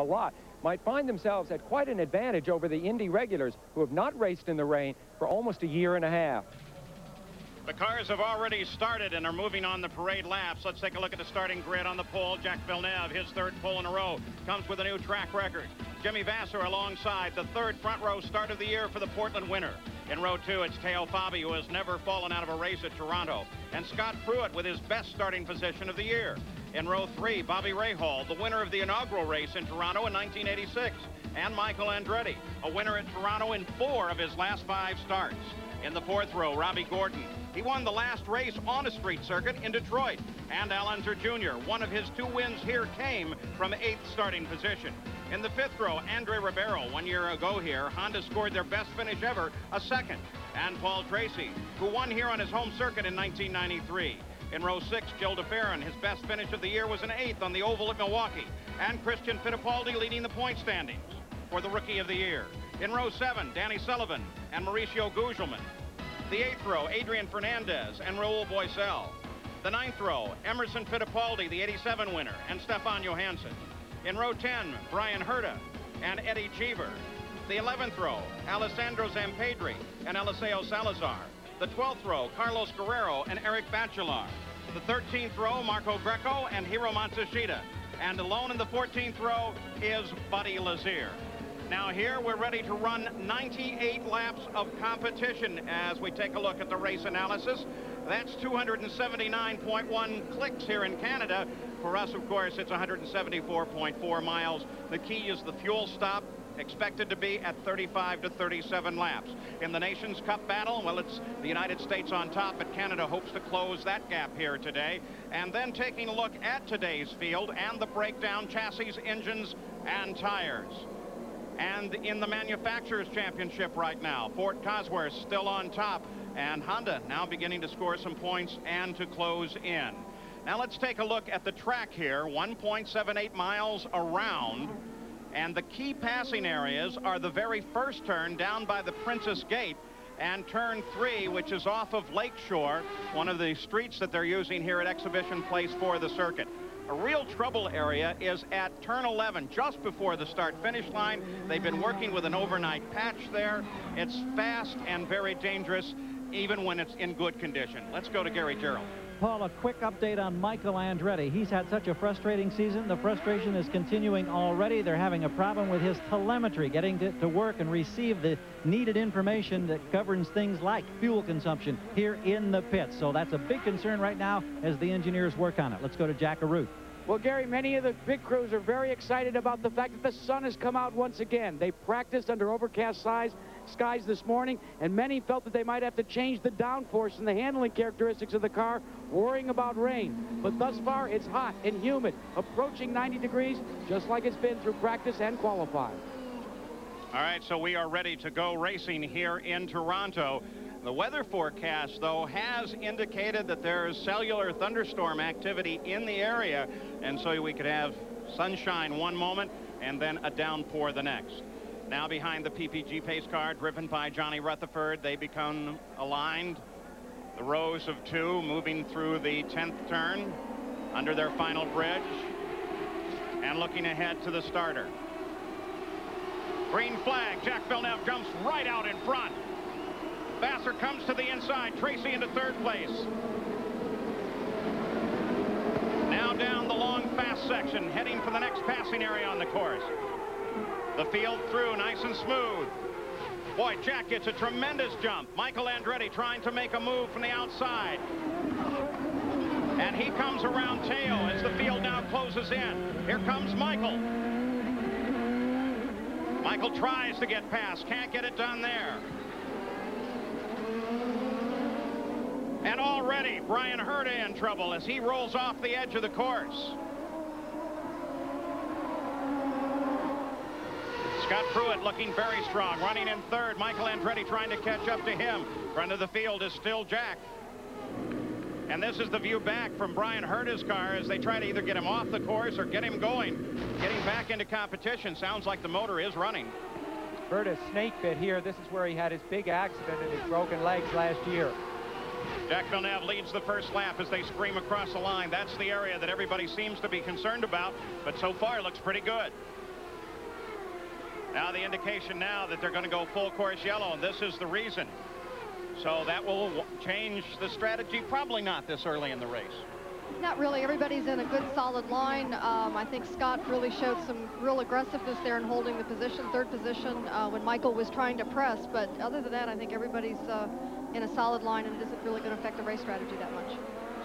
a lot, might find themselves at quite an advantage over the Indy regulars who have not raced in the rain for almost a year and a half. The cars have already started and are moving on the parade laps. Let's take a look at the starting grid on the pole. Jacques Villeneuve, his third pole in a row, comes with a new track record. Jimmy Vasser alongside the third front row start of the year for the Portland winner. In row two, it's Teo Fabi, who has never fallen out of a race at Toronto. And Scott Pruett with his best starting position of the year. In row three, Bobby Rahal, the winner of the inaugural race in Toronto in 1986. And Michael Andretti, a winner at Toronto in four of his last five starts. In the fourth row, Robby Gordon. He won the last race on a street circuit in Detroit. And Al Unser Jr., one of his two wins here came from eighth starting position. In the fifth row, Andre Ribeiro, one year ago here, Honda scored their best finish ever, a second. And Paul Tracy, who won here on his home circuit in 1993. In row six, Gil de Ferran, his best finish of the year was an eighth on the oval at Milwaukee. And Christian Fittipaldi leading the point standings for the Rookie of the Year. In row seven, Danny Sullivan and Mauricio Gugelmin. The eighth row, Adrian Fernandez and Raul Boesel. The ninth row, Emerson Fittipaldi, the 87 winner, and Stefan Johansson. In row 10, Bryan Herta and Eddie Cheever. The 11th row, Alessandro Zampedri and Eliseo Salazar. The 12th row, Carlos Guerrero and Eric Bachelart. The 13th row, Marco Greco and Hiro Matsushita. And alone in the 14th row is Buddy Lazier. Now here we're ready to run 98 laps of competition as we take a look at the race analysis. That's 279.1 clicks here in Canada. For us, of course, it's 174.4 miles. The key is the fuel stop expected to be at 35 to 37 laps. In the Nations Cup battle, well, it's the United States on top, but Canada hopes to close that gap here today. And then taking a look at today's field and the breakdown chassis, engines, and tires. And in the Manufacturers Championship right now, Ford Cosworth still on top, and Honda now beginning to score some points and to close in. Now let's take a look at the track here, 1.78 miles around. And the key passing areas are the very first turn down by the Princess Gate and turn three, which is off of Lakeshore, one of the streets that they're using here at Exhibition Place for the circuit. A real trouble area is at turn 11, just before the start-finish line. They've been working with an overnight patch there. It's fast and very dangerous, even when it's in good condition. Let's go to Gary Gerould. Paul, a quick update on Michael Andretti. He's had such a frustrating season. The frustration is continuing already. They're having a problem with his telemetry, getting to, to work and receive the needed information that governs things like fuel consumption here in the pits. So that's a big concern right now as the engineers work on it. Let's go to Jack Arute. Well, Gary, many of the big crews are very excited about the fact that the sun has come out once again. They practiced under overcast skies, skies this morning, and many felt that they might have to change the downforce and the handling characteristics of the car, worrying about rain. But thus far, it's hot and humid, approaching 90 degrees, just like it's been through practice and qualifying. All right, so we are ready to go racing here in Toronto. The weather forecast, though, has indicated that there's cellular thunderstorm activity in the area, and so we could have sunshine one moment and then a downpour the next. Now behind the PPG pace car, driven by Johnny Rutherford, they become aligned. The rows of two moving through the 10th turn under their final bridge and looking ahead to the starter. Green flag, Jacques Villeneuve jumps right out in front. Vasser comes to the inside. Tracy into third place. Now down the long fast section, heading for the next passing area on the course. The field through, nice and smooth. Boy, Jack gets a tremendous jump. Michael Andretti trying to make a move from the outside. And he comes around Teo as the field now closes in. Here comes Michael. Michael tries to get past, can't get it done there. And already Bryan Herta in trouble as he rolls off the edge of the course. Scott Pruett looking very strong, running in third. Michael Andretti trying to catch up to him. Front of the field is still Jack. And this is the view back from Bryan Herta's car as they try to either get him off the course or get him going. Getting back into competition. Sounds like the motor is running. Herta snake bit here. This is where he had his big accident and his broken legs last year. Jacques Villeneuve leads the first lap as they scream across the line. That's the area that everybody seems to be concerned about, but so far looks pretty good. Now the indication now that they're going to go full course yellow, and this is the reason. So that will change the strategy. Probably not this early in the race. Not really. Everybody's in a good solid line. Um, I think Scott really showed some real aggressiveness there in holding the position, third position, uh, when Michael was trying to press. But other than that, I think everybody's uh, in a solid line, and it isn't really going to affect the race strategy that much.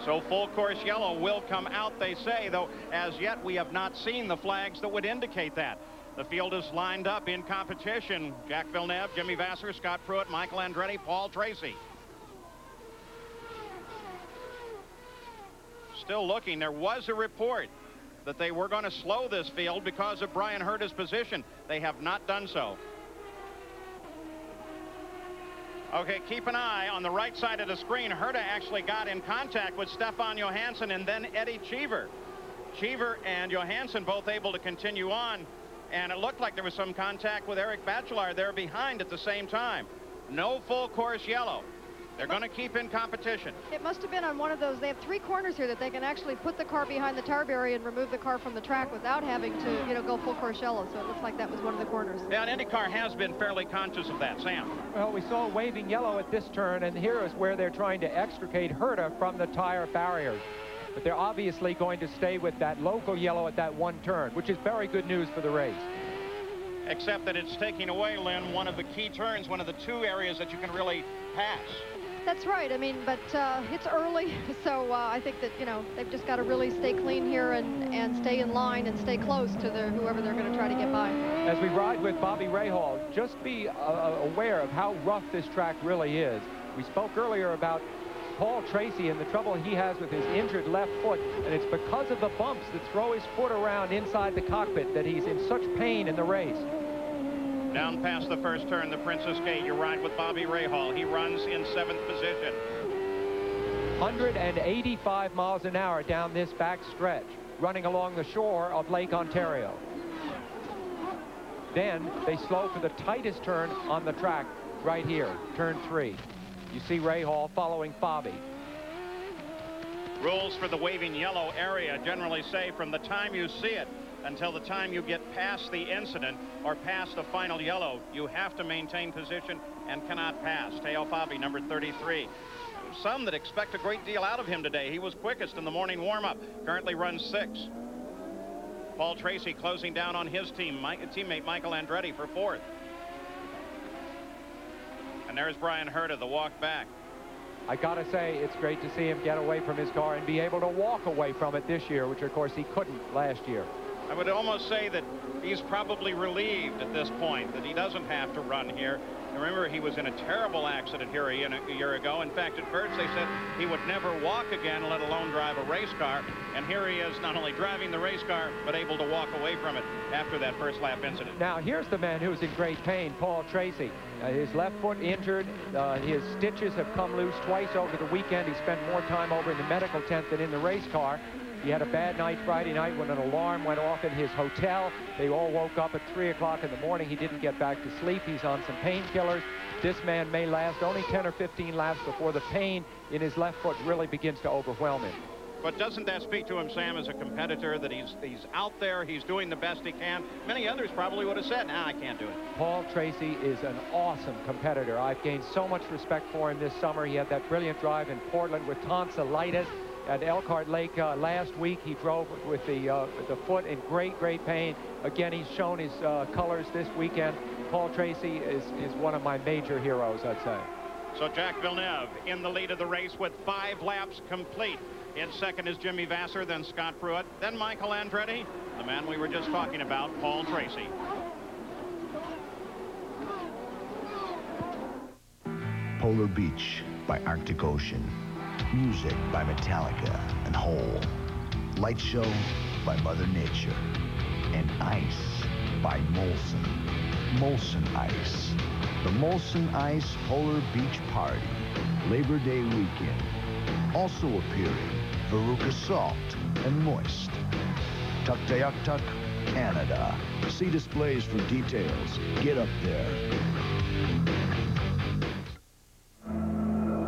So full course yellow will come out, they say, though as yet we have not seen the flags that would indicate that. The field is lined up in competition. Jacques Villeneuve, Jimmy Vasser, Scott Pruett, Michael Andretti, Paul Tracy. Still looking. There was a report that they were going to slow this field because of Bryan Herta's position. They have not done so. Okay, keep an eye on the right side of the screen. Herta actually got in contact with Stefan Johansson and then Eddie Cheever. Cheever and Johansson both able to continue on and it looked like there was some contact with Eric Bachelart there behind at the same time. No full course yellow. They're going to keep in competition. It must have been on one of those. They have three corners here that they can actually put the car behind the tar barrier and remove the car from the track without having to, you know, go full course yellow. So it looks like that was one of the corners. Yeah, and IndyCar has been fairly conscious of that. Sam. Well, we saw waving yellow at this turn, and here is where they're trying to extricate Herta from the tire barriers. But they're obviously going to stay with that local yellow at that one turn, which is very good news for the race except that it's taking away, Lynn, one of the key turns, one of the two areas that you can really pass. That's right. I mean, but uh, it's early, so uh, I think that, you know, they've just got to really stay clean here and, and stay in line and stay close to the, whoever they're going to try to get by. As we ride with Bobby Rahal, just be uh, aware of how rough this track really is. We spoke earlier about Paul Tracy and the trouble he has with his injured left foot, and it's because of the bumps that throw his foot around inside the cockpit that he's in such pain in the race. Down past the first turn, the Princess Gate, you ride with Bobby Rahal. He runs in seventh position. 185 miles an hour down this back stretch, running along the shore of Lake Ontario. Then they slow for the tightest turn on the track right here, turn three. You see Rahal following Bobby. Rules for the waving yellow area generally say from the time you see it until the time you get past the incident or past the final yellow, you have to maintain position and cannot pass. Teo Fabi, number 33. Some that expect a great deal out of him today. He was quickest in the morning warm-up. Currently runs six. Paul Tracy closing down on his team, Mike, teammate Michael Andretti for fourth. And there's Bryan Herta, the walk back. I got to say, it's great to see him get away from his car and be able to walk away from it this year, which, of course, he couldn't last year. I would almost say that he's probably relieved at this point that he doesn't have to run here. Remember, he was in a terrible accident here a, year ago. In fact, at first they said he would never walk again, let alone drive a race car. And here he is not only driving the race car, but able to walk away from it after that first lap incident. Now, here's the man who's in great pain, Paul Tracy. Uh, his left foot injured. Uh, his stitches have come loose twice over the weekend. He spent more time over in the medical tent than in the race car. He had a bad night Friday night when an alarm went off in his hotel. They all woke up at 3 o'clock in the morning. He didn't get back to sleep. He's on some painkillers. This man may last only 10 or 15 laps before the pain in his left foot really begins to overwhelm him. But doesn't that speak to him, Sam, as a competitor, that he's he's out there, he's doing the best he can? Many others probably would have said, nah, I can't do it. Paul Tracy is an awesome competitor. I've gained so much respect for him this summer. He had that brilliant drive in Portland with tonsillitis at Elkhart Lake uh, last week. He drove with the, uh, the foot in great, great pain. Again, he's shown his uh, colors this weekend. Paul Tracy is, is one of my major heroes, I'd say. So Jacques Villeneuve in the lead of the race with five laps complete. In second is Jimmy Vasser, then Scott Pruett, then Michael Andretti, the man we were just talking about, Paul Tracy. Polar Beach by Arctic Ocean. Music by Metallica and Hole. Light Show by Mother Nature. And Ice by Molson. Molson Ice. The Molson Ice Polar Beach Party. Labor Day weekend. Also appearing, Veruca Salt and Moist. Tuktoyaktuk, Canada. See displays for details. Get up there.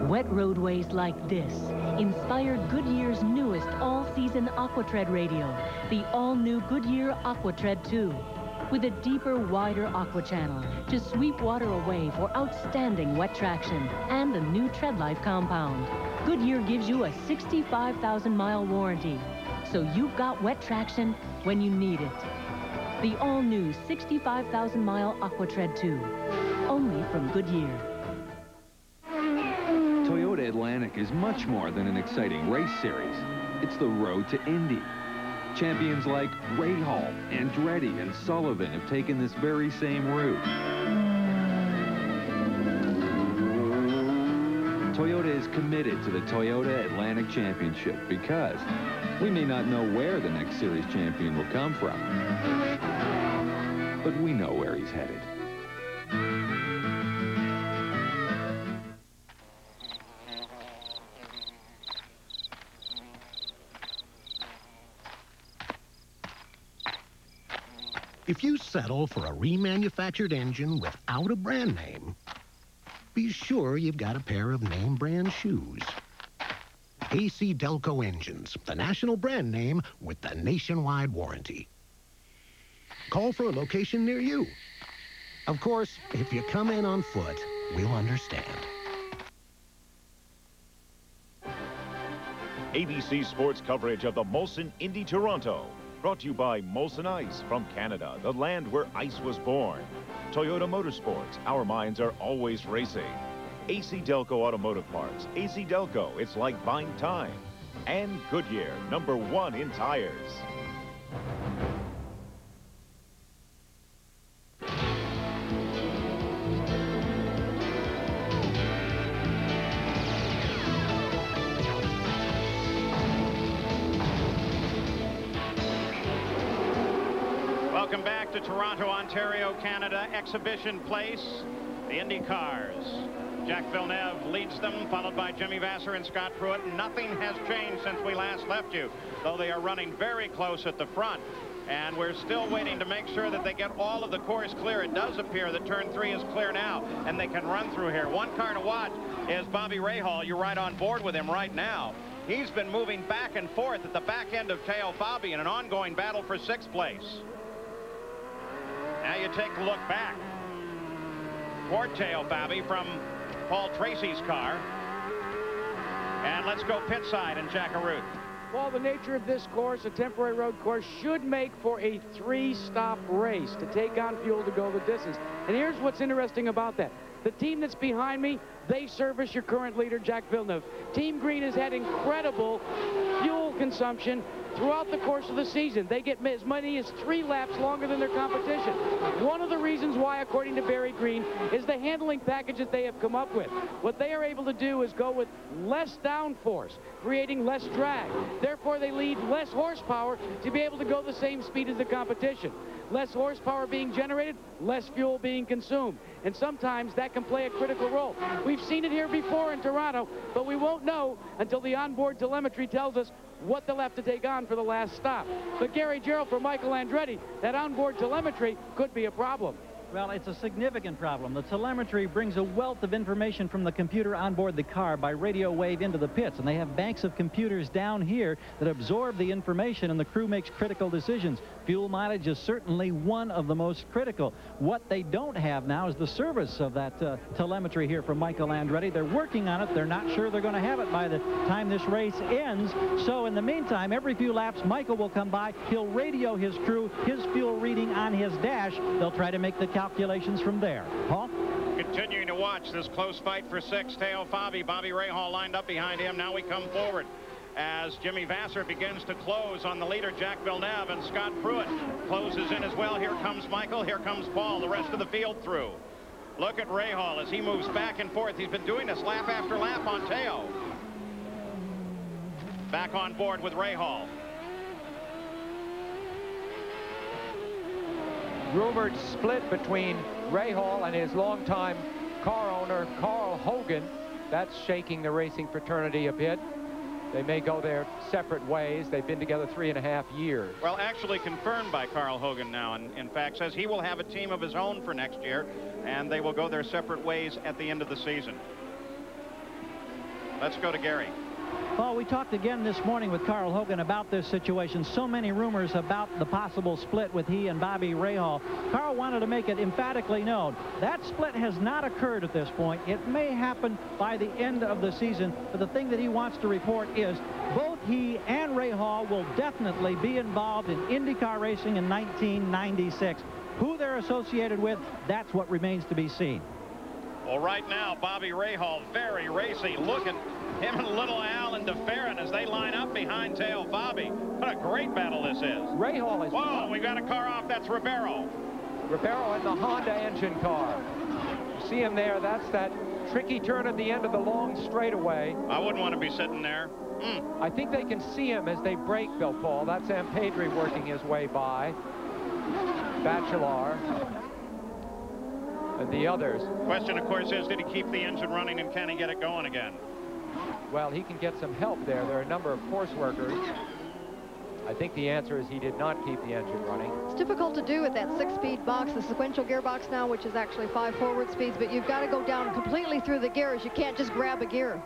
Wet roadways like this inspired Goodyear's newest all-season Aquatred radial, the all-new Goodyear Aquatred 2. with a deeper, wider aqua channel to sweep water away for outstanding wet traction and a new TreadLife compound. Goodyear gives you a 65,000-mile warranty, so you've got wet traction when you need it. The all-new 65,000-mile AquaTread 2, only from Goodyear. Toyota Atlantic is much more than an exciting race series. It's the road to Indy. Champions like Rahal, Andretti, and Sullivan have taken this very same route. Toyota is committed to the Toyota Atlantic Championship because we may not know where the next series champion will come from, but we know where he's headed. If you settle for a remanufactured engine without a brand name, be sure you've got a pair of name brand shoes. AC Delco Engines, the national brand name with the nationwide warranty. Call for a location near you. Of course, if you come in on foot, we'll understand. ABC Sports coverage of the Molson Indy Toronto Brought to you by Molson Ice from Canada, the land where ice was born. Toyota Motorsports, our minds are always racing. AC Delco Automotive Parts. AC Delco, it's like buying time. And Goodyear, number one in tires. Exhibition place, the Indy cars. Jacques Villeneuve leads them, followed by Jimmy Vasser and Scott Pruett. Nothing has changed since we last left you, though they are running very close at the front. And we're still waiting to make sure that they get all of the course clear. It does appear that turn three is clear now, and they can run through here. One car to watch is Bobby Rahal. You're right on board with him right now. He's been moving back and forth at the back end of Teo Fabi in an ongoing battle for sixth place. Now you take a look back. Teo Fabi from Paul Tracy's car. And let's go pit side and Jack Arute. Well, the nature of this course, a temporary road course, should make for a three-stop race to take on fuel to go the distance. And here's what's interesting about that. The team that's behind me, they service your current leader, Jacques Villeneuve. Team Green has had incredible fuel consumption throughout the course of the season. They get as many as three laps longer than their competition. One of the reasons why, according to Barry Green, is the handling package that they have come up with. What they are able to do is go with less downforce, creating less drag. Therefore, they lead less horsepower to be able to go the same speed as the competition. Less horsepower being generated, less fuel being consumed. And sometimes that can play a critical role. We've seen it here before in Toronto, but we won't know until the onboard telemetry tells us what they'll have to take on for the last stop. But Gary Gerould for Michael Andretti, that onboard telemetry could be a problem. Well, it's a significant problem. The telemetry brings a wealth of information from the computer onboard the car by radio wave into the pits, and they have banks of computers down here that absorb the information, and the crew makes critical decisions. Fuel mileage is certainly one of the most critical. What they don't have now is the service of that uh, telemetry here from Michael Andretti. They're working on it. They're not sure they're going to have it by the time this race ends. So in the meantime, every few laps, Michael will come by. He'll radio his crew, his fuel reading on his dash. They'll try to make the calculations from there. Paul? Continuing to watch this close fight for six. Teo Fabi, Bobby Rahal lined up behind him. Now we come forward as Jimmy Vasser begins to close on the leader, Jacques Villeneuve, and Scott Pruett closes in as well. Here comes Michael. Here comes Paul. The rest of the field through. Look at Rahal as he moves back and forth. He's been doing this lap after lap on Teo. Back on board with Rahal. rumored split between Rahal and his longtime car owner, Carl Hogan. That's shaking the racing fraternity a bit. They may go their separate ways. They've been together three and a half years. Well, actually confirmed by Carl Hogan now, and in fact says he will have a team of his own for next year, and they will go their separate ways at the end of the season. Let's go to Gary. Well, we talked again this morning with Carl Hogan about this situation. So many rumors about the possible split with he and Bobby Rahal. Carl wanted to make it emphatically known that split has not occurred at this point. It may happen by the end of the season, but the thing that he wants to report is both he and Rahal will definitely be involved in IndyCar racing in 1996. Who they're associated with, that's what remains to be seen. Well, right now, Bobby Rahal, very racy. Look at him and Little Al and de Ferran as they line up behind Teo Fabi. What a great battle this is. Rahal is... Whoa, we've got a car off. That's Ribeiro. Ribeiro in the Honda engine car. You see him there. That's that tricky turn at the end of the long straightaway. I wouldn't want to be sitting there. Mm. I think they can see him as they break, Bill Paul. That's Pedri working his way by. Bachelart and the others. Question, of course, is did he keep the engine running and can he get it going again? Well, he can get some help there. There are a number of course workers. I think the answer is he did not keep the engine running. It's difficult to do with that six-speed box, the sequential gearbox now, which is actually five forward speeds, but you've got to go down completely through the gears. You can't just grab a gear.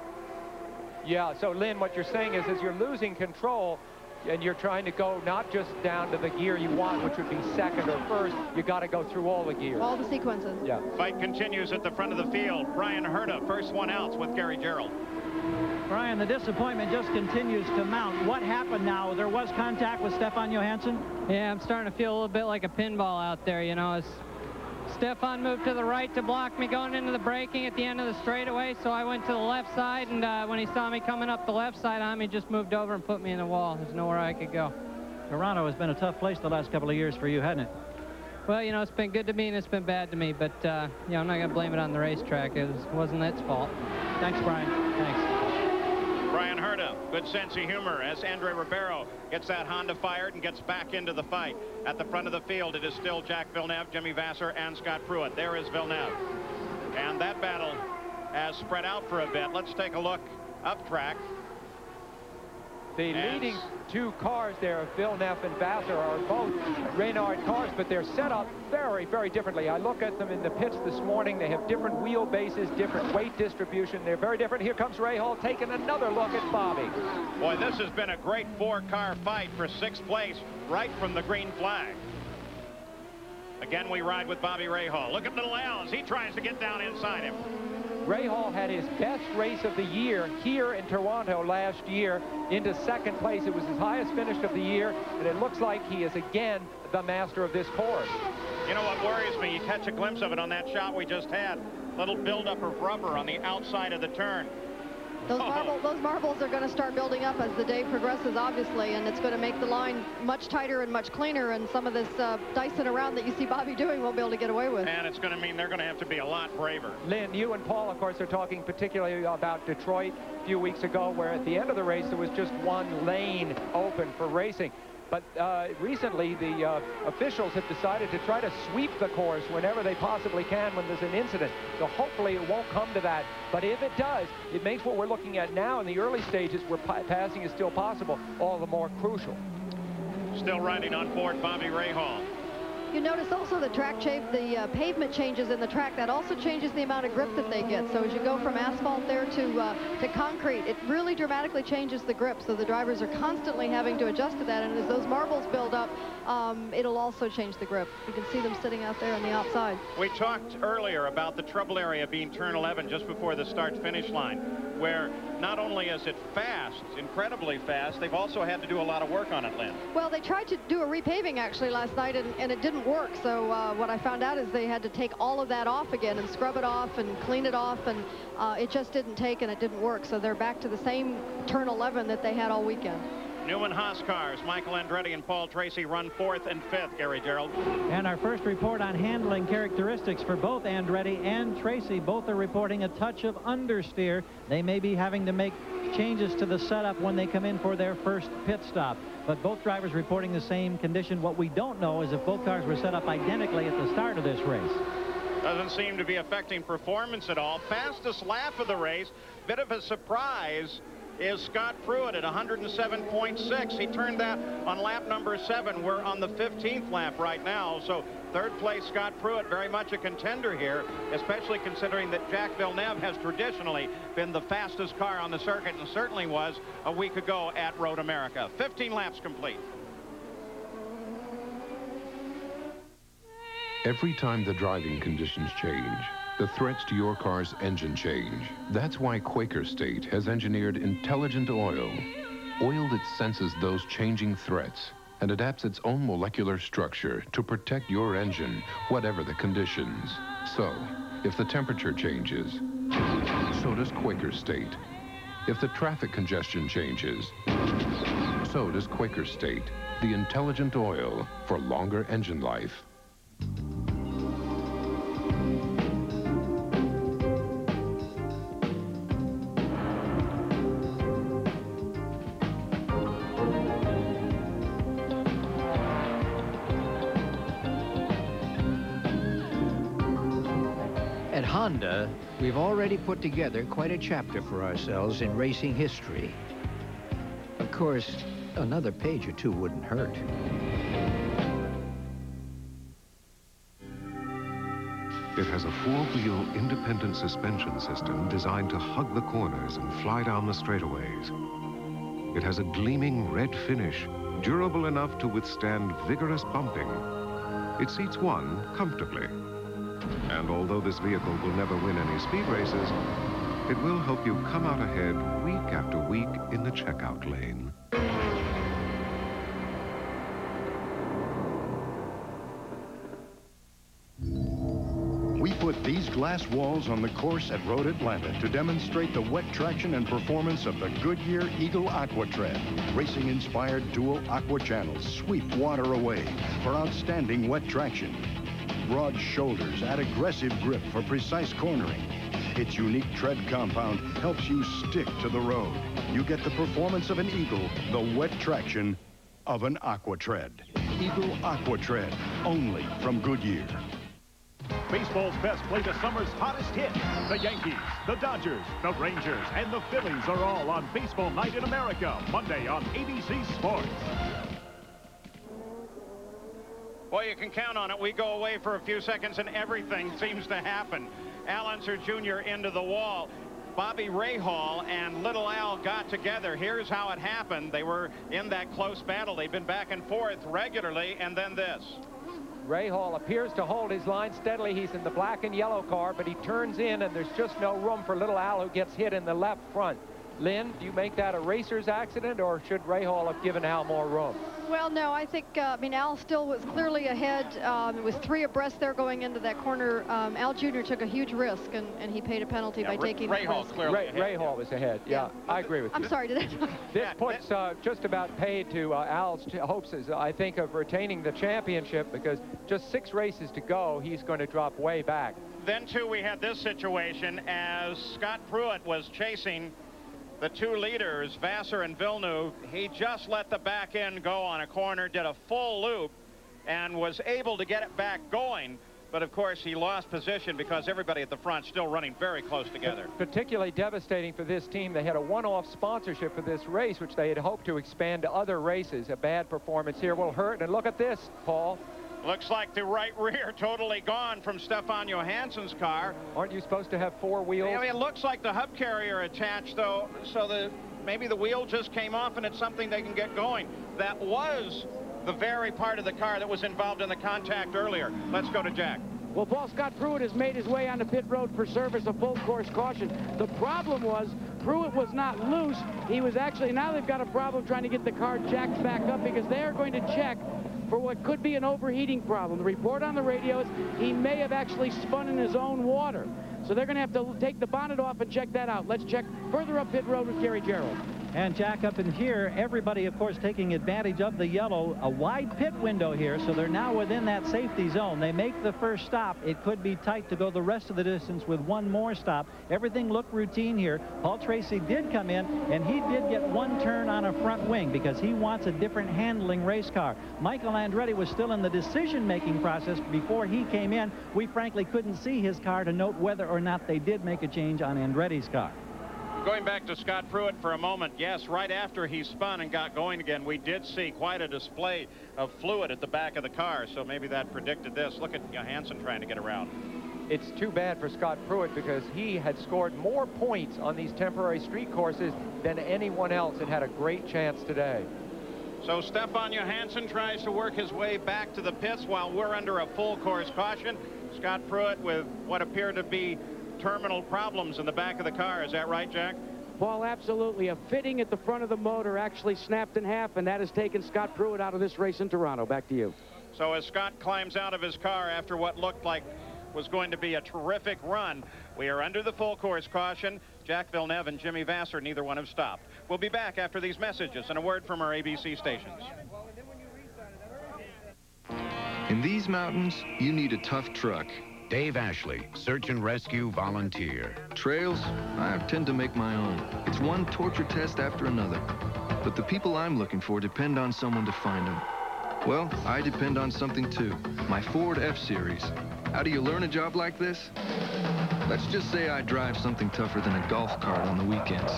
Yeah, so Lynn, what you're saying is, is you're losing control, and you're trying to go not just down to the gear you want, which would be second or first. You got to go through all the gears. All the sequences. Yeah. Fight continues at the front of the field. Bryan Herta, first one out with Gary Gerould. Bryan, the disappointment just continues to mount. What happened now? There was contact with Stefan Johansson? Yeah, I'm starting to feel a little bit like a pinball out there, you know. It's Stefan moved to the right to block me going into the braking at the end of the straightaway, so I went to the left side, and uh, when he saw me coming up the left side on me, just moved over and put me in the wall. There's nowhere I could go. Toronto has been a tough place the last couple of years for you, hasn't it? Well, you know, it's been good to me and it's been bad to me, but, uh, you know, I'm not going to blame it on the racetrack. It was, wasn't its fault. Thanks, Bryan. Thanks. Bryan Herta, good sense of humor as Andre Ribeiro gets that Honda fired and gets back into the fight. At the front of the field, it is still Jack Villeneuve, Jimmy Vasser, and Scott Pruett. There is Villeneuve. And that battle has spread out for a bit. Let's take a look up track. The leading two cars there, Villeneuve and Vasser, are both Reynard cars, but they're set up very, very differently. I look at them in the pits this morning. They have different wheelbases, different weight distribution. They're very different. Here comes Rahal taking another look at Bobby. Boy, this has been a great four-car fight for sixth place right from the green flag. Again, we ride with Bobby Rahal. Look at little Al as he tries to get down inside him. Rahal had his best race of the year here in Toronto last year into second place. It was his highest finish of the year, and it looks like he is again the master of this course. You know what worries me? You catch a glimpse of it on that shot we just had. Little buildup of rubber on the outside of the turn. Those, marble, those marbles are going to start building up as the day progresses, obviously, and it's going to make the line much tighter and much cleaner, and some of this uh, dicing around that you see Bobby doing won't be able to get away with. And it's going to mean they're going to have to be a lot braver. Lynn, you and Paul, of course, are talking particularly about Detroit a few weeks ago, where at the end of the race there was just one lane open for racing. But uh, recently, the uh, officials have decided to try to sweep the course whenever they possibly can when there's an incident. So hopefully it won't come to that. But if it does, it makes what we're looking at now in the early stages where passing is still possible all the more crucial. Still riding on board Bobby Rahal. You notice also the track the uh, pavement changes in the track. That also changes the amount of grip that they get. So as you go from asphalt there to uh, to concrete, it really dramatically changes the grip. So the drivers are constantly having to adjust to that. And as those marbles build up, um, it'll also change the grip. You can see them sitting out there on the outside. We talked earlier about the trouble area being turn 11 just before the start-finish line, where not only is it fast, incredibly fast, they've also had to do a lot of work on it, Lynn. Well, they tried to do a repaving actually last night, and, and it didn't work. So uh, what I found out is they had to take all of that off again and scrub it off and clean it off, and uh, it just didn't take and it didn't work. So they're back to the same turn 11 that they had all weekend. Newman Haas cars, Michael Andretti and Paul Tracy run fourth and fifth, Gary Gerould. And our first report on handling characteristics for both Andretti and Tracy. Both are reporting a touch of understeer. They may be having to make changes to the setup when they come in for their first pit stop. But both drivers reporting the same condition. What we don't know is if both cars were set up identically at the start of this race. Doesn't seem to be affecting performance at all. Fastest lap of the race. Bit of a surprise is Scott Pruett at 107.6. He turned that on lap number seven. We're on the 15th lap right now. So Third place, Scott Pruett, very much a contender here, especially considering that Jacques Villeneuve has traditionally been the fastest car on the circuit and certainly was a week ago at Road America. 15 laps complete. Every time the driving conditions change, the threats to your car's engine change. That's why Quaker State has engineered intelligent oil. Oil that senses those changing threats and adapts its own molecular structure to protect your engine, whatever the conditions. So, if the temperature changes, so does Quaker State. If the traffic congestion changes, so does Quaker State, the intelligent oil for longer engine life. Honda, we've already put together quite a chapter for ourselves in racing history. Of course, another page or two wouldn't hurt. It has a four-wheel independent suspension system designed to hug the corners and fly down the straightaways. It has a gleaming red finish, durable enough to withstand vigorous bumping. It seats one comfortably. And although this vehicle will never win any speed races, it will help you come out ahead week after week in the checkout lane. We put these glass walls on the course at Road Atlanta to demonstrate the wet traction and performance of the Goodyear Eagle AquaTread. Racing-inspired dual aqua channels sweep water away for outstanding wet traction broad shoulders add aggressive grip for precise cornering. Its unique tread compound helps you stick to the road. You get the performance of an Eagle, the wet traction of an AquaTread. Eagle AquaTread, only from Goodyear. Baseball's best play the summer's hottest hit. The Yankees, the Dodgers, the Rangers, and the Phillies are all on Baseball Night in America, Monday on ABC Sports. Well, you can count on it. We go away for a few seconds and everything seems to happen. Al Unser Jr. into the wall. Bobby Rahal and Little Al got together. Here's how it happened. They were in that close battle. They've been back and forth regularly, and then this. Rahal appears to hold his line steadily. He's in the black and yellow car, but he turns in, and there's just no room for Little Al, who gets hit in the left front. Lynn, do you make that a racer's accident, or should Rahal have given Al more room? Well, no, I think, uh, I mean, Al still was clearly ahead. Um, it was three abreast there going into that corner. Um, Al Jr. took a huge risk, and, and he paid a penalty yeah, by taking Ray the Hall risk. Clearly Ray, ahead, Rahal was ahead. Yeah, yeah. I agree with I'm you. sorry, did I? this puts uh, just about paid to uh, Al's hopes, as I think, of retaining the championship because just six races to go, he's going to drop way back. Then, too, we had this situation as Scott Pruett was chasing the two leaders, Vasser and Villeneuve, he just let the back end go on a corner, did a full loop, and was able to get it back going. But of course, he lost position because everybody at the front still running very close together. Particularly devastating for this team. They had a one-off sponsorship for this race, which they had hoped to expand to other races. A bad performance here will hurt. And look at this, Paul. Looks like the right rear totally gone from Stefan Johansson's car. Aren't you supposed to have four wheels? Yeah, it looks like the hub carrier attached, though, so the maybe the wheel just came off and it's something they can get going. That was the very part of the car that was involved in the contact earlier. Let's go to Jack. Well, Paul Scott Pruett has made his way onto pit road for service, a full course caution. The problem was Pruett was not loose. He was actually, now they've got a problem trying to get the car jacked back up because they are going to check for what could be an overheating problem. The report on the radio is he may have actually spun in his own water. So they're going to have to take the bonnet off and check that out. Let's check further up pit road with Gary Gerould. And Jack, up in here, everybody, of course, taking advantage of the yellow. A wide pit window here, so they're now within that safety zone. They make the first stop. It could be tight to go the rest of the distance with one more stop. Everything looked routine here. Paul Tracy did come in, and he did get one turn on a front wing because he wants a different handling race car. Michael Andretti was still in the decision-making process before he came in. We frankly couldn't see his car to note whether or not they did make a change on Andretti's car. Going back to Scott Pruett for a moment, yes, right after he spun and got going again, we did see quite a display of fluid at the back of the car, so maybe that predicted this. Look at Johansson trying to get around. It's too bad for Scott Pruett because he had scored more points on these temporary street courses than anyone else and had a great chance today. So Stefan Johansson tries to work his way back to the pits while we're under a full course caution. Scott Pruett with what appeared to be terminal problems in the back of the car. Is that right, Jack? Paul, absolutely. A fitting at the front of the motor actually snapped in half, and that has taken Scott Pruett out of this race in Toronto. Back to you. So as Scott climbs out of his car after what looked like was going to be a terrific run, we are under the full course caution. Jacques Villeneuve and Jimmy Vasser, neither one have stopped. We'll be back after these messages and a word from our ABC stations. In these mountains, you need a tough truck. Dave Ashley, search and rescue volunteer. Trails, I tend to make my own. It's one torture test after another. But the people I'm looking for depend on someone to find them. Well, I depend on something too. My Ford F-Series. How do you learn a job like this? Let's just say I drive something tougher than a golf cart on the weekends.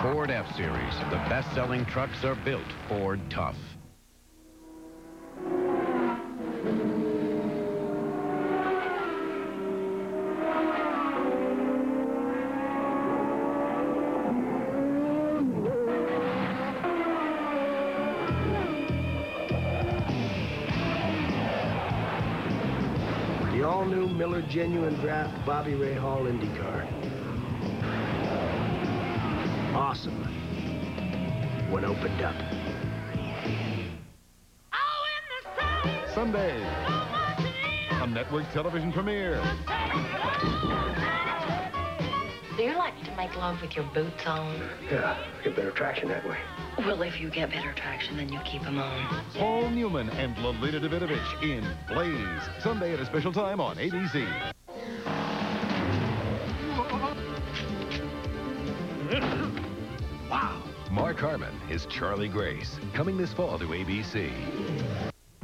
Ford F-Series. The best-selling trucks are built Ford Tough. Genuine Draft Bobby Rahal IndyCar. Awesome. When opened up. Oh in the sun! Sunday. A network television premiere. Do you like to make love with your boots on? Yeah, get better traction that way. Well, if you get better traction, then you keep them on. Paul Newman and Lolita Davidovich in Blaze. Sunday at a special time on ABC. wow. Mark Harmon is Charlie Grace. Coming this fall to ABC.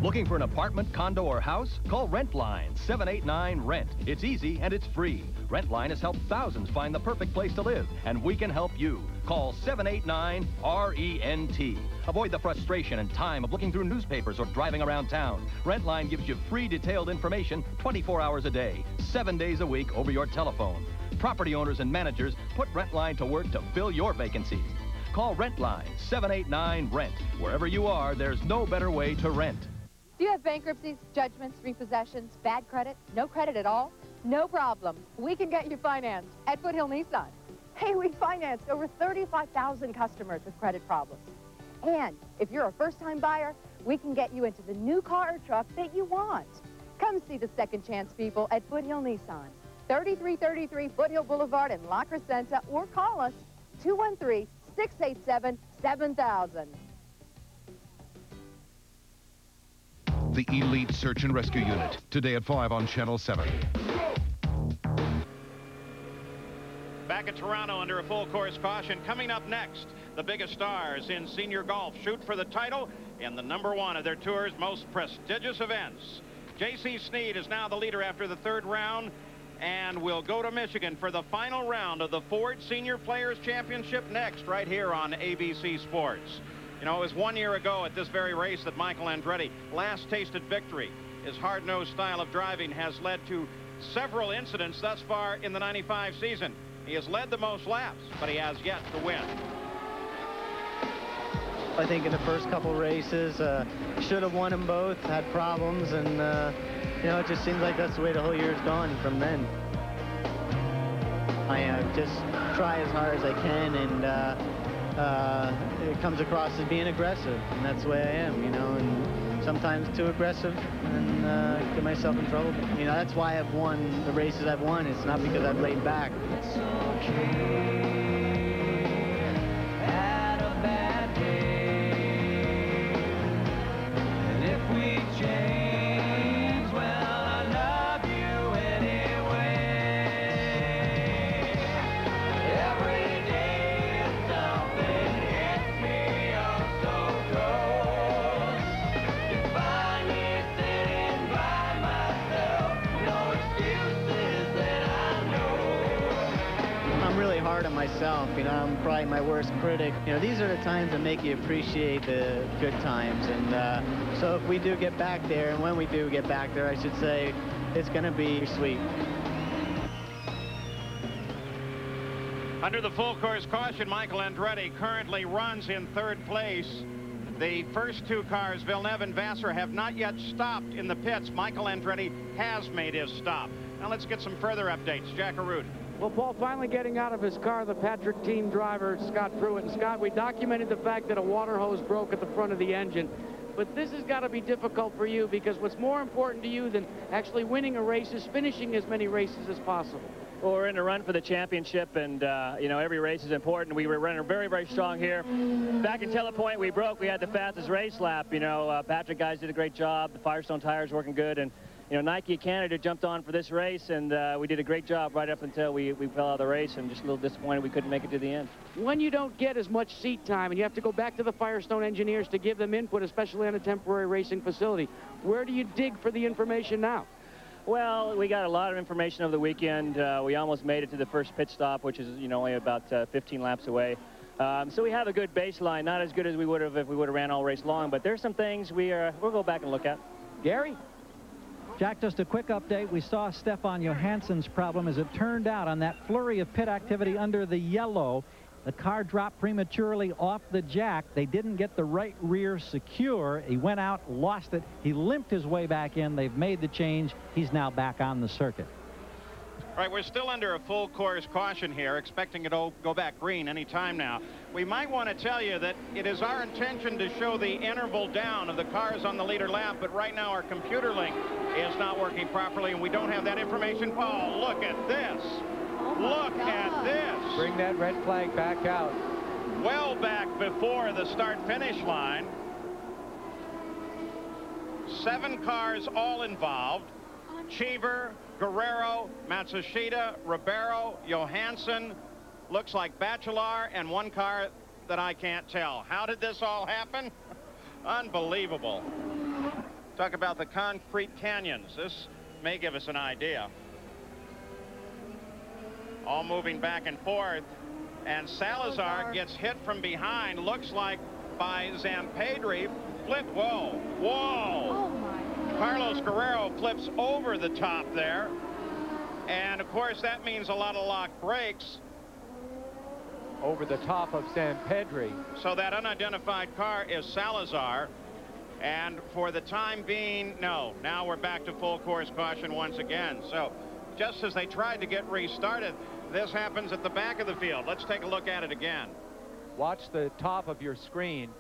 Looking for an apartment, condo, or house? Call Rentline 789-RENT. It's easy and it's free. Rentline has helped thousands find the perfect place to live, and we can help you. Call 789-RENT. Avoid the frustration and time of looking through newspapers or driving around town. Rentline gives you free detailed information 24 hours a day, 7 days a week over your telephone. Property owners and managers put Rentline to work to fill your vacancies. Call Rentline 789-RENT. Wherever you are, there's no better way to rent. Do you have bankruptcies, judgments, repossessions, bad credit, no credit at all? No problem. We can get you financed at Foothill Nissan. Hey, we financed over 35,000 customers with credit problems. And if you're a first-time buyer, we can get you into the new car or truck that you want. Come see the second chance people at Foothill Nissan. 3333 Foothill Boulevard in La Crescenta or call us 213-687-7000. The Elite Search and Rescue Unit, today at 5 on Channel 7. Back at Toronto under a full course caution. Coming up next, the biggest stars in senior golf shoot for the title in the number one of their tour's most prestigious events. J.C. Snead is now the leader after the third round and will go to Michigan for the final round of the Ford Senior Players Championship next right here on ABC Sports. You know, it was one year ago at this very race that Michael Andretti last tasted victory. His hard-nosed style of driving has led to several incidents thus far in the 95 season. He has led the most laps, but he has yet to win. I think in the first couple races, uh, should have won them both, had problems, and, uh, you know, it just seems like that's the way the whole year's gone from then. I uh, just try as hard as I can, and uh, it comes across as being aggressive, and that's the way I am, you know, and sometimes too aggressive and uh, get myself in trouble. You know, that's why I've won the races I've won. It's not because I've laid back. Know, my worst critic. You know, these are the times that make you appreciate the good times. And uh, so if we do get back there, and when we do get back there, I should say, it's going to be sweet. Under the full course caution, Michael Andretti currently runs in third place. The first two cars, Villeneuve and Vasser, have not yet stopped in the pits. Michael Andretti has made his stop. Now let's get some further updates. Jack Arute. Well, Paul, finally getting out of his car, the Patrick team driver, Scott Pruett. And Scott, we documented the fact that a water hose broke at the front of the engine. But this has got to be difficult for you because what's more important to you than actually winning a race is finishing as many races as possible. Well, we're in a run for the championship, and, uh, you know, every race is important. We were running very, very strong here. Back in Telepoint, we broke. We had the fastest race lap. You know, uh, Patrick guys did a great job. The Firestone tires working good, and, you know, Nike Canada jumped on for this race, and uh, we did a great job right up until we, we fell out of the race, and just a little disappointed we couldn't make it to the end. When you don't get as much seat time and you have to go back to the Firestone engineers to give them input, especially on a temporary racing facility, where do you dig for the information now? Well, we got a lot of information over the weekend. Uh, we almost made it to the first pit stop, which is, you know, only about uh, 15 laps away. Um, so we have a good baseline, not as good as we would have if we would have ran all race long, but there's some things we are, we'll go back and look at. Gary? Jack, just a quick update. We saw Stefan Johansson's problem as it turned out on that flurry of pit activity under the yellow. The car dropped prematurely off the jack. They didn't get the right rear secure. He went out, lost it. He limped his way back in. They've made the change. He's now back on the circuit. All right, we're still under a full course caution here, expecting it to go back green any time now. We might want to tell you that it is our intention to show the interval down of the cars on the leader lap, but right now our computer link is not working properly, and we don't have that information. Paul, look at this. Oh look God. at this. Bring that red flag back out. Well back before the start-finish line. Seven cars all involved. Cheever, Guerrero, Matsushita, Ribeiro, Johansson, looks like Bachelart, and one car that I can't tell. How did this all happen? Unbelievable. Talk about the concrete canyons. This may give us an idea. All moving back and forth. And Salazar gets hit from behind, looks like by Zampedri. Flip, whoa, whoa. Oh, my Carlos Guerrero flips over the top there. And, of course, that means a lot of lock brakes. Over the top of San Pedri. So that unidentified car is Salazar. And for the time being, no. Now we're back to full course caution once again. So just as they tried to get restarted, this happens at the back of the field. Let's take a look at it again. Watch the top of your screen.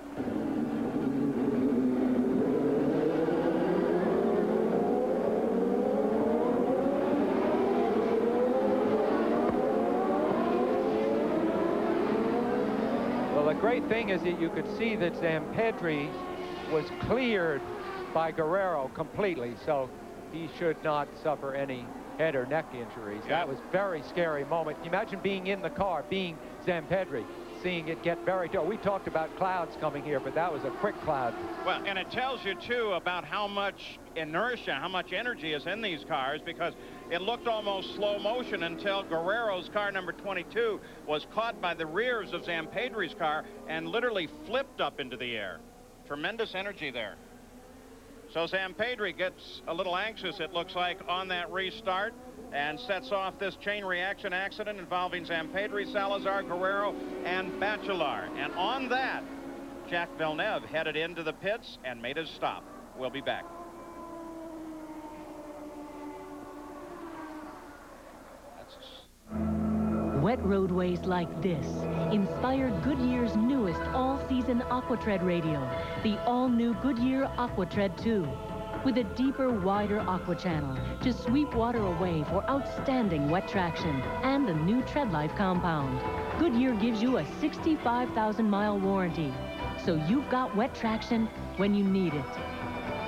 Well, the great thing is that you could see that Zampedri was cleared by Guerrero completely, so he should not suffer any head or neck injuries. That was very scary moment. Imagine being in the car, being Zampedri, seeing it get very dark. We talked about clouds coming here, but that was a quick cloud. Well, and it tells you, too, about how much inertia, how much energy is in these cars, because it looked almost slow motion until Guerrero's car number 22 was caught by the rears of Zampedri's car and literally flipped up into the air. Tremendous energy there. So Zampedri gets a little anxious, it looks like, on that restart and sets off this chain reaction accident involving Zampedri, Salazar, Guerrero, and Bachelart. And on that, Jacques Villeneuve headed into the pits and made his stop. We'll be back. Wet roadways like this inspired Goodyear's newest all-season Aquatred radial, the all-new Goodyear Aquatred 2. With a deeper, wider aqua channel to sweep water away for outstanding wet traction and a new TreadLife compound. Goodyear gives you a 65,000-mile warranty, so you've got wet traction when you need it.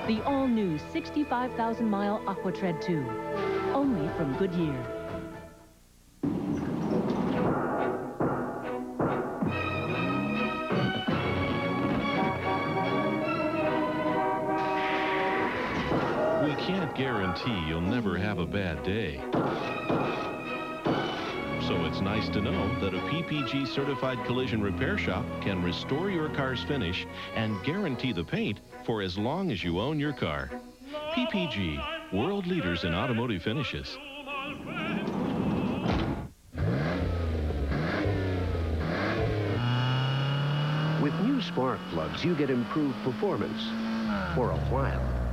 The all-new 65,000-mile Aquatred 2, only from Goodyear. Guarantee you'll never have a bad day. So it's nice to know that a PPG certified collision repair shop can restore your car's finish and guarantee the paint for as long as you own your car. PPG, world leaders in automotive finishes. With new spark plugs, you get improved performance for a while.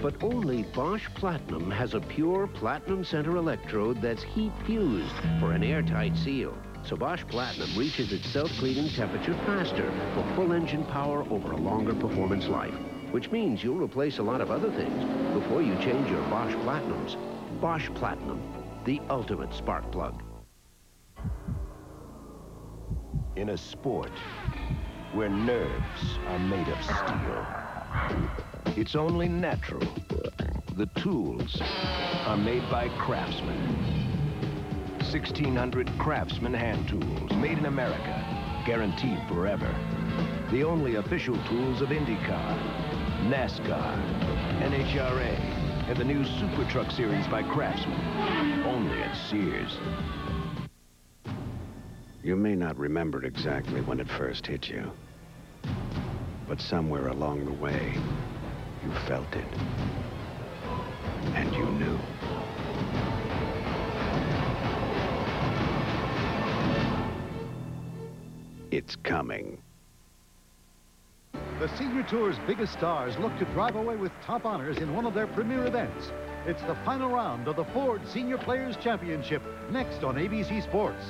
But only Bosch Platinum has a pure platinum center electrode that's heat fused for an airtight seal. So Bosch Platinum reaches its self-cleaning temperature faster for full engine power over a longer performance life, which means you'll replace a lot of other things before you change your Bosch Platinums. Bosch Platinum, the ultimate spark plug. In a sport where nerves are made of steel, it's only natural. The tools are made by craftsmen. 1,600 craftsman hand tools, made in America, guaranteed forever. The only official tools of IndyCar, NASCAR, NHRA, and the new Super Truck Series by Craftsman. Only at Sears. You may not remember exactly when it first hit you. But somewhere along the way, you felt it. And you knew. It's coming. The Senior Tour's biggest stars look to drive away with top honors in one of their premier events. It's the final round of the Ford Senior Players Championship, next on ABC Sports.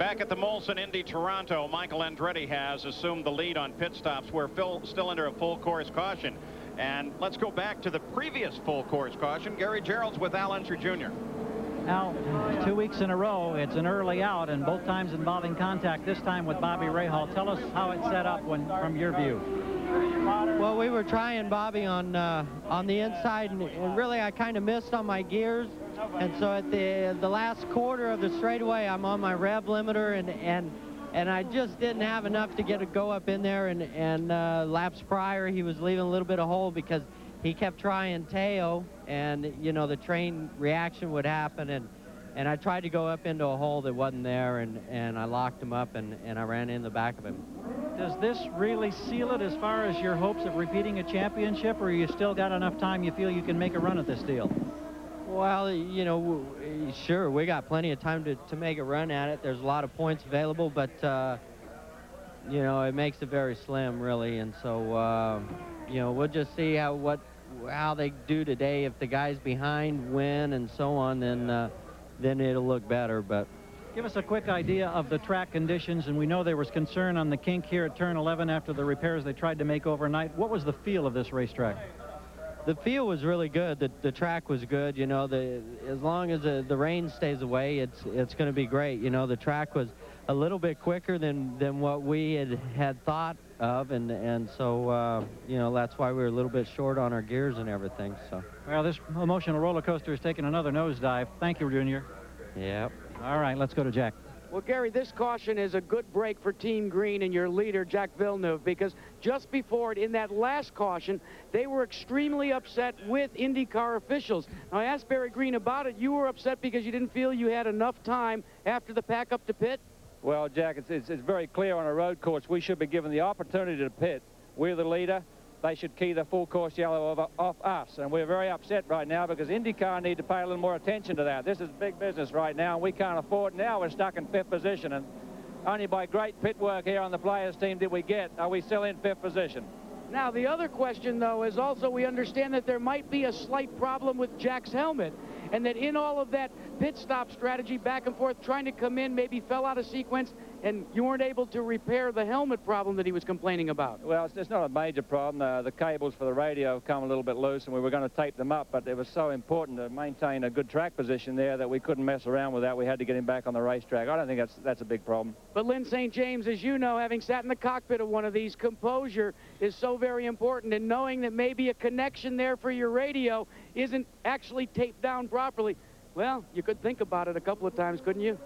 Back at the Molson Indy Toronto, Michael Andretti has assumed the lead on pit stops. We're still under a full course caution. And let's go back to the previous full course caution. Gary Gerould's with Al Unser Jr. Now, two weeks in a row, it's an early out, and both times involving contact, this time with Bobby Rahal. Tell us how it set up when, from your view. Well, we were trying Bobby on uh, on the inside, and, and really I kind of missed on my gears. And so at the the last quarter of the straightaway, I'm on my rev limiter, and and and I just didn't have enough to get to go up in there. And and uh, laps prior, he was leaving a little bit of hole because he kept trying tail, and you know the train reaction would happen, and and I tried to go up into a hole that wasn't there, and and I locked him up, and and I ran in the back of him. Does this really seal it as far as your hopes of repeating a championship, or you still got enough time you feel you can make a run at this deal? Well, you know, sure, we got plenty of time to, to make a run at it. There's a lot of points available, but, uh, you know, it makes it very slim, really. And so, uh, you know, we'll just see how what how they do today. If the guys behind win and so on, then uh, then it'll look better. But Give us a quick idea of the track conditions, and we know there was concern on the kink here at turn 11 after the repairs they tried to make overnight. What was the feel of this racetrack? The feel was really good. The, the track was good. You know, the as long as the, the rain stays away, it's it's going to be great. You know, the track was a little bit quicker than than what we had had thought of, and and so uh, you know that's why we were a little bit short on our gears and everything. So. Well, this emotional roller coaster is taking another nosedive. Thank you, Junior. Yep. All right, let's go to Jack. Well, Gary, this caution is a good break for Team Green and your leader, Jacques Villeneuve, because just before it, in that last caution, they were extremely upset with IndyCar officials. Now, I asked Barry Green about it. You were upset because you didn't feel you had enough time after the pack up to pit? Well, Jack, it's, it's, it's very clear on a road course we should be given the opportunity to pit. We're the leader they should key the full course yellow off us. And we're very upset right now because IndyCar need to pay a little more attention to that. This is big business right now, and we can't afford. Now we're stuck in fifth position, and only by great pit work here on the players' team did we get. Are we still in fifth position? Now, the other question, though, is also we understand that there might be a slight problem with Jack's helmet and that in all of that pit stop strategy back and forth, trying to come in, maybe fell out of sequence, and you weren't able to repair the helmet problem that he was complaining about. Well, it's, it's not a major problem. Uh, the cables for the radio have come a little bit loose, and we were going to tape them up, but it was so important to maintain a good track position there that we couldn't mess around with that. We had to get him back on the racetrack. I don't think that's, that's a big problem. But Lyn St. James, as you know, having sat in the cockpit of one of these, composure is so very important, and knowing that maybe a connection there for your radio isn't actually taped down properly, well, you could think about it a couple of times, couldn't you?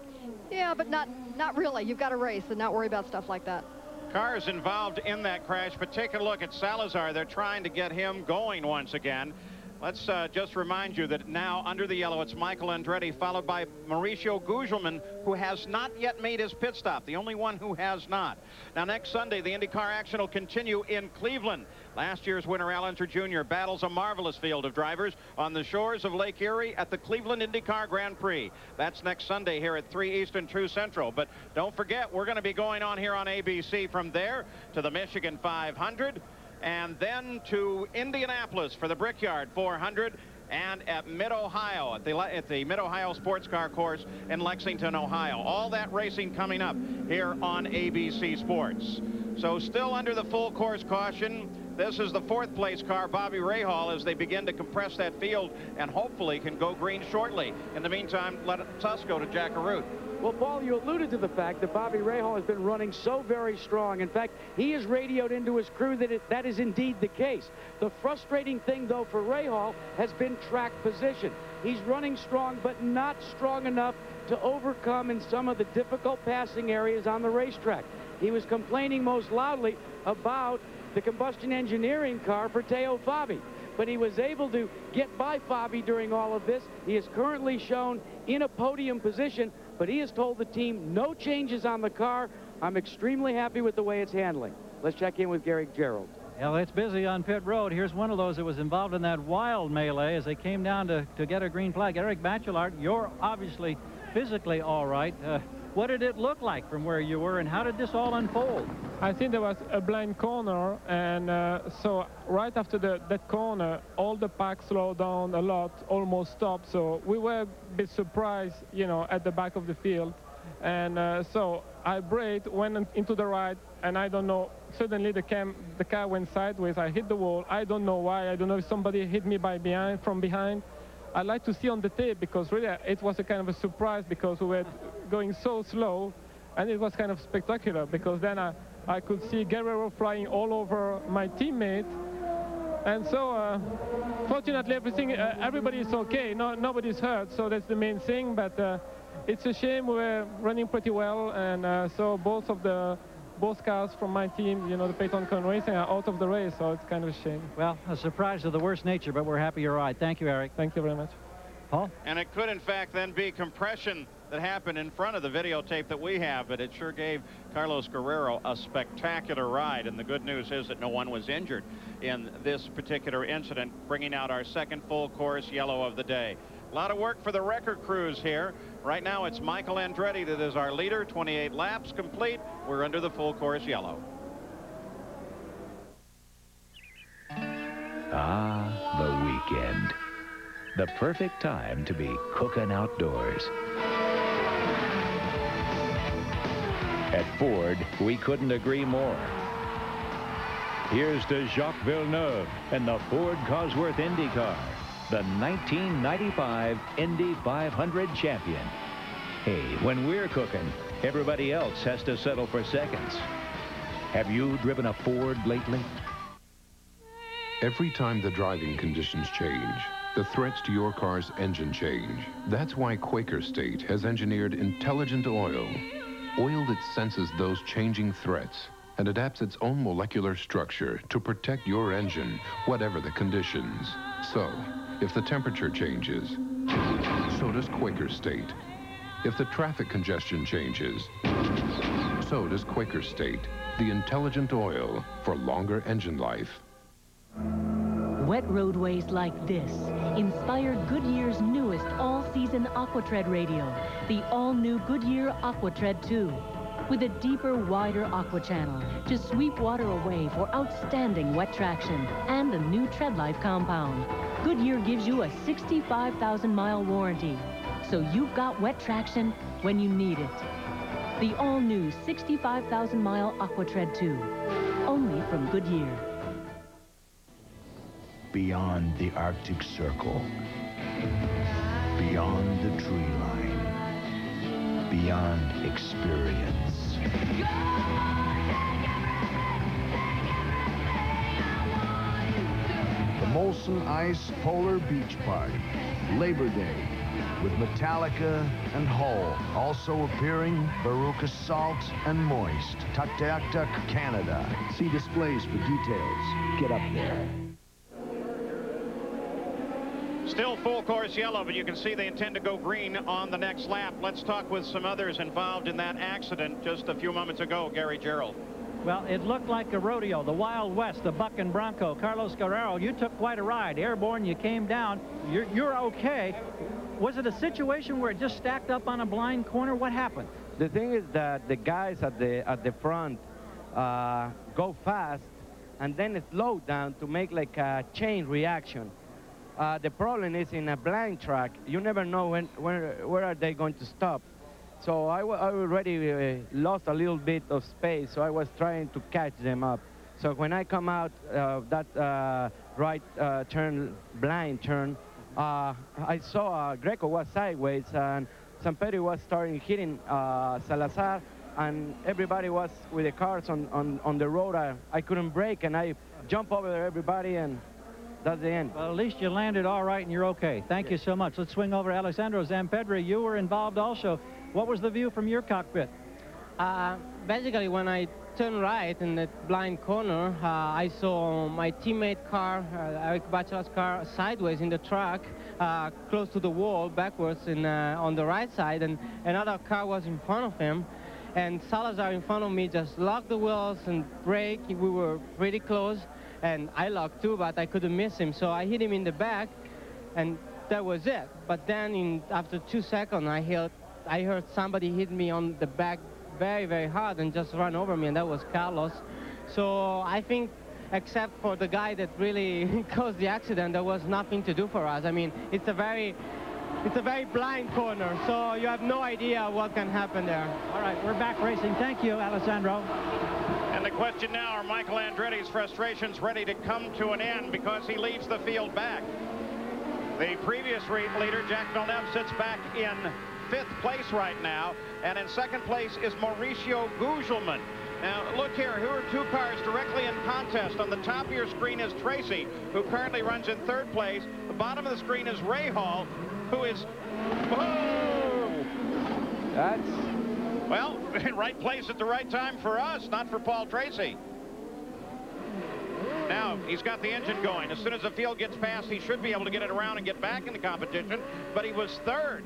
Yeah, but not not really. You've got to race and not worry about stuff like that. cars involved in that crash, but take a look at Salazar. They're trying to get him going once again. Let's uh, just remind you that now under the yellow, it's Michael Andretti, followed by Mauricio Gugelmin, who has not yet made his pit stop, the only one who has not. Now, next Sunday, the IndyCar action will continue in Cleveland. Last year's winner, Al Unser Jr., battles a marvelous field of drivers on the shores of Lake Erie at the Cleveland IndyCar Grand Prix. That's next Sunday here at 3 Eastern, 2 Central. But don't forget, we're going to be going on here on ABC from there to the Michigan 500 and then to Indianapolis for the Brickyard 400 and at Mid-Ohio, at the, at the Mid-Ohio Sports Car Course in Lexington, Ohio. All that racing coming up here on ABC Sports. So still under the full course caution, this is the fourth place car, Bobby Rahal, as they begin to compress that field and hopefully can go green shortly. In the meantime, let us go to Jack Arute. Well, Paul, you alluded to the fact that Bobby Rahal has been running so very strong. In fact, he has radioed into his crew that it, that is indeed the case. The frustrating thing, though, for Rahal has been track position. He's running strong, but not strong enough to overcome in some of the difficult passing areas on the racetrack. He was complaining most loudly about the combustion engineering car for Teo Fabi. But he was able to get by Fabi during all of this. He is currently shown in a podium position, but he has told the team no changes on the car. I'm extremely happy with the way it's handling. Let's check in with Gary Gerould. Well, it's busy on pit road. Here's one of those that was involved in that wild melee as they came down to, to get a green flag. Eric Bachelart, you're obviously physically all right. Uh, what did it look like from where you were, and how did this all unfold? I think there was a blind corner, and uh, so right after the, that corner, all the pack slowed down a lot, almost stopped. So we were a bit surprised, you know, at the back of the field. And uh, so I braked, went into the right, and I don't know, suddenly the, cam, the car went sideways. I hit the wall. I don't know why. I don't know if somebody hit me by behind, from behind. I'd like to see on the tape because really it was a kind of a surprise because we were going so slow and it was kind of spectacular because then I, I could see Guerrero flying all over my teammate. And so uh, fortunately everything uh, everybody is okay. No, nobody's hurt so that's the main thing but uh, it's a shame we're running pretty well and uh, so both of the both cars from my team, you know, the Payton Coyne Racing are out of the race, so it's kind of a shame. Well, a surprise of the worst nature, but we're happy you're right. Thank you, Eric. Thank you very much. Paul? And it could, in fact, then be compression that happened in front of the videotape that we have, but it sure gave Carlos Guerrero a spectacular ride. And the good news is that no one was injured in this particular incident, bringing out our second full course yellow of the day. A lot of work for the record crews here. Right now, it's Michael Andretti that is our leader. 28 laps complete. We're under the full course yellow. Ah, the weekend. The perfect time to be cooking outdoors. At Ford, we couldn't agree more. Here's to Jacques Villeneuve and the Ford Cosworth IndyCar the 1995 Indy 500 champion. Hey, when we're cooking, everybody else has to settle for seconds. Have you driven a Ford lately? Every time the driving conditions change, the threats to your car's engine change. That's why Quaker State has engineered intelligent oil, oil that senses those changing threats and adapts its own molecular structure to protect your engine, whatever the conditions. So, if the temperature changes, so does Quaker State. If the traffic congestion changes, so does Quaker State, the intelligent oil for longer engine life. Wet roadways like this inspire Goodyear's newest all-season Aquatred radial, the all-new Goodyear Aquatred 2 with a deeper, wider aqua channel to sweep water away for outstanding wet traction and a new TreadLife compound. Goodyear gives you a 65,000-mile warranty, so you've got wet traction when you need it. The all-new 65,000-mile Aquatred 2, only from Goodyear. Beyond the Arctic Circle, beyond the tree line, beyond experience. The Molson Ice Polar Beach Party, Labor Day, with Metallica and Hole. Also appearing, Veruca Salt and Moist. Tuktoyaktuk, Canada. See displays for details. Get up there. Still full course yellow, but you can see they intend to go green on the next lap. Let's talk with some others involved in that accident just a few moments ago, Gary Gerould. Well, it looked like a rodeo, the Wild West, the Buck and Bronco. Carlos Guerrero, you took quite a ride. Airborne, you came down. You're, you're okay. Was it a situation where it just stacked up on a blind corner? What happened? The thing is that the guys at the at the front uh, go fast and then slow down to make like a chain reaction. Uh, the problem is in a blind track, you never know when, when where are they going to stop. So I, already uh, lost a little bit of space, so I was trying to catch them up. So when I come out uh, that uh, right uh, turn, blind turn, uh, I saw Greco was sideways and Zampedri was starting hitting Salazar and everybody was with the cars on, on, on the road. I, I couldn't brake and I jumped over everybody and that's the end. Well, at least you landed all right and you're okay. Thank you so much. Let's swing over to Alessandro Zampedri. You were involved also. What was the view from your cockpit? Uh, basically, when I turned right in the blind corner, uh, I saw my teammate car, uh, Eric Bachelart's car, sideways in the track, uh, close to the wall, backwards in, uh, on the right side, and another car was in front of him. And Salazar in front of me just locked the wheels and brake. We were pretty close and I locked too, but I couldn't miss him. So I hit him in the back, and that was it. But then in, after two seconds, I heard, I heard somebody hit me on the back very, very hard and just run over me, and that was Carlos. So I think except for the guy that really caused the accident, there was nothing to do for us. I mean, it's a very it's a very blind corner, so you have no idea what can happen there. All right, we're back racing. Thank you, Alessandro. And the question now, are Michael Andretti's frustrations ready to come to an end because he leads the field back? The previous leader, Jacques Villeneuve, sits back in fifth place right now. And in second place is Mauricio Gugelmin. Now, look here. Here are two cars directly in contest. On the top of your screen is Tracy, who currently runs in third place. The bottom of the screen is Rahal, who is... Oh! That's well, right place at the right time for us, not for Paul Tracy. Now, he's got the engine going. As soon as the field gets past, he should be able to get it around and get back in the competition. But he was third,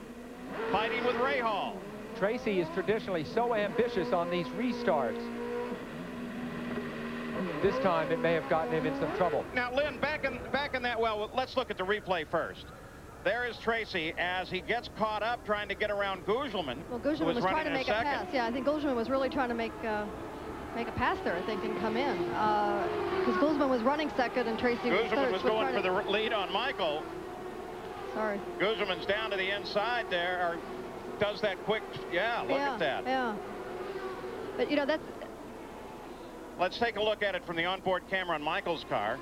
fighting with Rahal. Tracy is traditionally so ambitious on these restarts. This time, it may have gotten him in some trouble. Now, Lynn, back in, back in that, well, let's look at the replay first. There is Tracy as he gets caught up trying to get around Gugelmin. Well, Gugelmin was, was trying to make a, a pass. Yeah, I think Gugelmin was really trying to make uh, make a pass there, I think, and come in. Because uh, was running second and Tracy was third. was going for the lead on Michael. Sorry. Gugelmin's down to the inside there, or does that quick. Yeah, look yeah, at that. Yeah. But, you know, that's... Let's take a look at it from the onboard camera on Michael's car,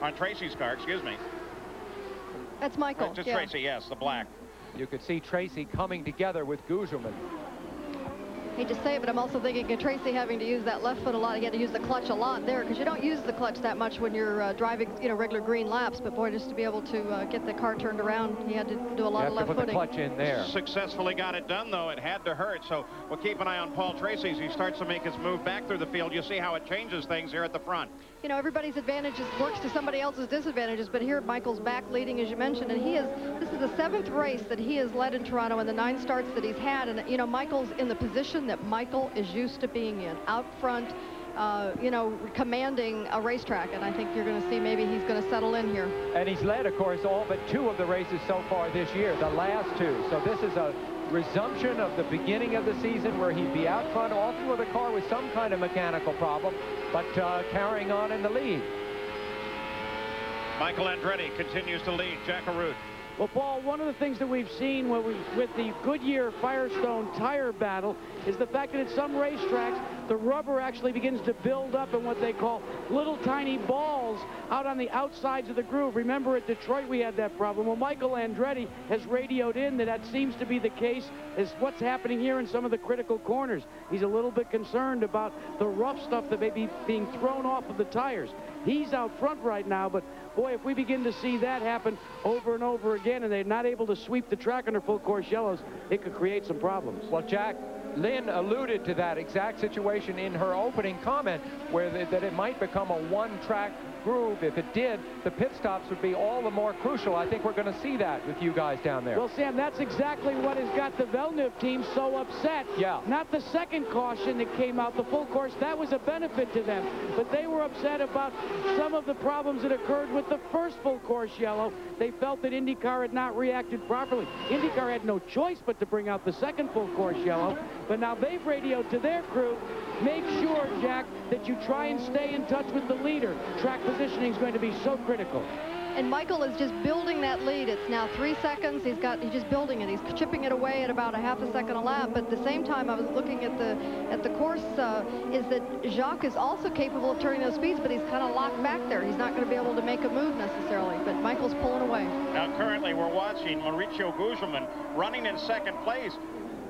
on Tracy's car, excuse me. That's Michael. Just yeah. Tracy, yes, the black. You could see Tracy coming together with Gugelmin hate to say it, but I'm also thinking of Tracy having to use that left foot a lot. He had to use the clutch a lot there because you don't use the clutch that much when you're uh, driving, you know, regular green laps. But boy, just to be able to uh, get the car turned around, he had to do a lot you of left to put footing. the clutch in there. Successfully got it done, though. It had to hurt. So we'll keep an eye on Paul Tracy as he starts to make his move back through the field. You see how it changes things here at the front. You know, everybody's advantages works to somebody else's disadvantages, but here Michael's back leading, as you mentioned, and he is, this is the seventh race that he has led in Toronto and the nine starts that he's had, and, you know, Michael's in the position that Michael is used to being in, out front, uh, you know, commanding a racetrack, and I think you're going to see maybe he's going to settle in here. And he's led, of course, all but two of the races so far this year, the last two. So this is a resumption of the beginning of the season where he'd be out front often with a car with some kind of mechanical problem, but uh, carrying on in the lead. Michael Andretti continues to lead. Jack Arute. Well, Paul, one of the things that we've seen we, with the Goodyear Firestone tire battle is the fact that at some racetracks, the rubber actually begins to build up in what they call little tiny balls out on the outsides of the groove. Remember at Detroit we had that problem. Well, Michael Andretti has radioed in that that seems to be the case is what's happening here in some of the critical corners. He's a little bit concerned about the rough stuff that may be being thrown off of the tires. He's out front right now, but boy, if we begin to see that happen over and over again and they're not able to sweep the track under full course yellows, it could create some problems. Well, Jack, Lynn alluded to that exact situation in her opening comment, where the, that it might become a one-track groove. If it did, the pit stops would be all the more crucial. I think we're going to see that with you guys down there. Well, Sam, that's exactly what has got the Villeneuve team so upset. Yeah. Not the second caution that came out, the full course. That was a benefit to them. But they were upset about some of the problems that occurred with the first full course yellow. They felt that IndyCar had not reacted properly. IndyCar had no choice but to bring out the second full course yellow. But now they've radioed to their crew, make sure, Jack, that you try and stay in touch with the leader. Track positioning is going to be so critical. And Michael is just building that lead. It's now three seconds. He's got he's just building it. He's chipping it away at about a half a second a lap. But at the same time, I was looking at the at the course uh, is that Jacques is also capable of turning those speeds, but he's kind of locked back there. He's not going to be able to make a move necessarily. But Michael's pulling away. Now currently we're watching Mauricio Gugelmin running in second place.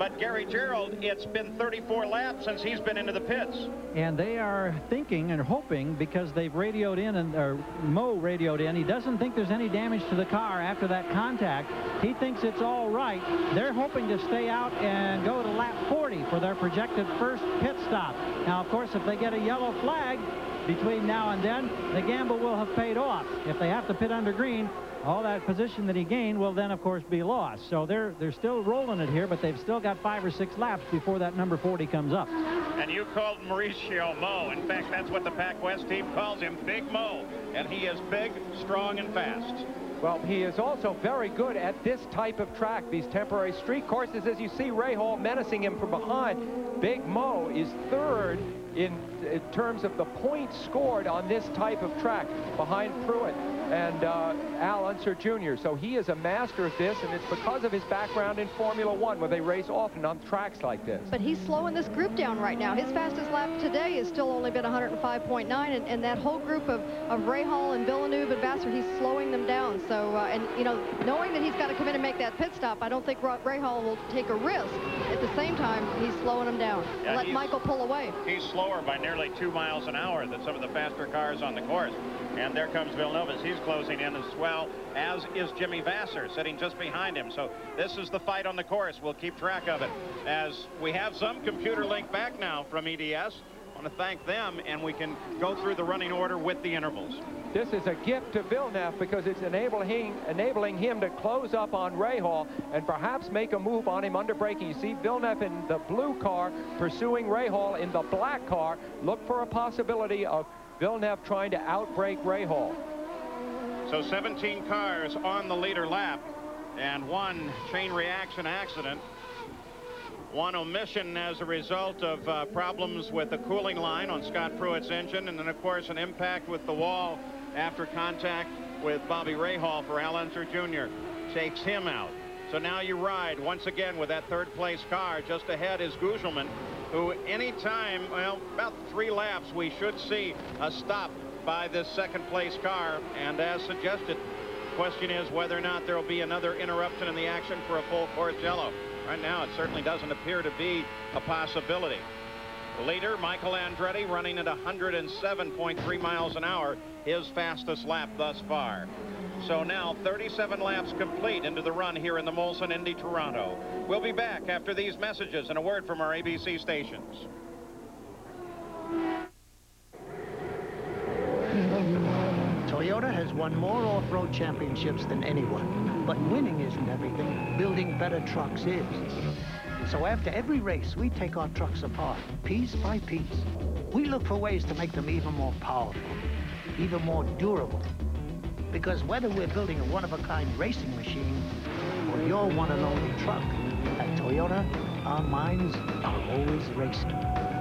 But Gary Gerould, it's been 34 laps since he's been into the pits. And they are thinking and hoping because they've radioed in and or Mo radioed in. He doesn't think there's any damage to the car after that contact. He thinks it's all right. They're hoping to stay out and go to lap 40 for their projected first pit stop. Now, of course, if they get a yellow flag between now and then, the gamble will have paid off. If they have to pit under green, all that position that he gained will then, of course, be lost. So they're they're still rolling it here, but they've still got five or six laps before that number 40 comes up. And you called Mauricio Mo. In fact, that's what the Pac West team calls him, Big Mo. And he is big, strong, and fast. Well, he is also very good at this type of track, these temporary street courses. As you see Rahal menacing him from behind, Big Mo is third in, in terms of the points scored on this type of track behind Pruett and uh, Al Unser Jr. So he is a master of this, and it's because of his background in Formula One, where they race often on tracks like this. But he's slowing this group down right now. His fastest lap today has still only been 105.9, and, and that whole group of, of Rahal and Villeneuve and Vasser, he's slowing them down. So, uh, and, you know, knowing that he's got to come in and make that pit stop, I don't think Rahal will take a risk. At the same time, he's slowing them down. Yeah, Let Michael pull away. He's slower by nearly two miles an hour than some of the faster cars on the course. And there comes Villeneuve he's closing in as well, as is Jimmy Vasser sitting just behind him. So this is the fight on the course. We'll keep track of it as we have some computer link back now from EDS. I want to thank them, and we can go through the running order with the intervals. This is a gift to Villeneuve because it's enabling, enabling him to close up on Rahal and perhaps make a move on him under braking. You see Villeneuve in the blue car pursuing Rahal in the black car. Look for a possibility of Villeneuve trying to outbrake Rahal. So 17 cars on the leader lap and one chain reaction accident. One omission as a result of uh, problems with the cooling line on Scott Pruett's engine and then of course an impact with the wall after contact with Bobby Rahal for Al Unser Jr. Takes him out. So now you ride once again with that third place car. Just ahead is Gugelmin, who anytime, well, about three laps, we should see a stop by this second place car. And as suggested, question is whether or not there will be another interruption in the action for a full course yellow. Right now, it certainly doesn't appear to be a possibility. Leader, Michael Andretti, running at 107.3 miles an hour, his fastest lap thus far. So now 37 laps complete into the run here in the Molson Indy Toronto. We'll be back after these messages and a word from our ABC stations. Toyota has won more off-road championships than anyone. But winning isn't everything. Building better trucks is. So after every race, we take our trucks apart, piece by piece. We look for ways to make them even more powerful, even more durable. Because whether we're building a one-of-a-kind racing machine or your one and only truck, at Toyota, our minds are always racing.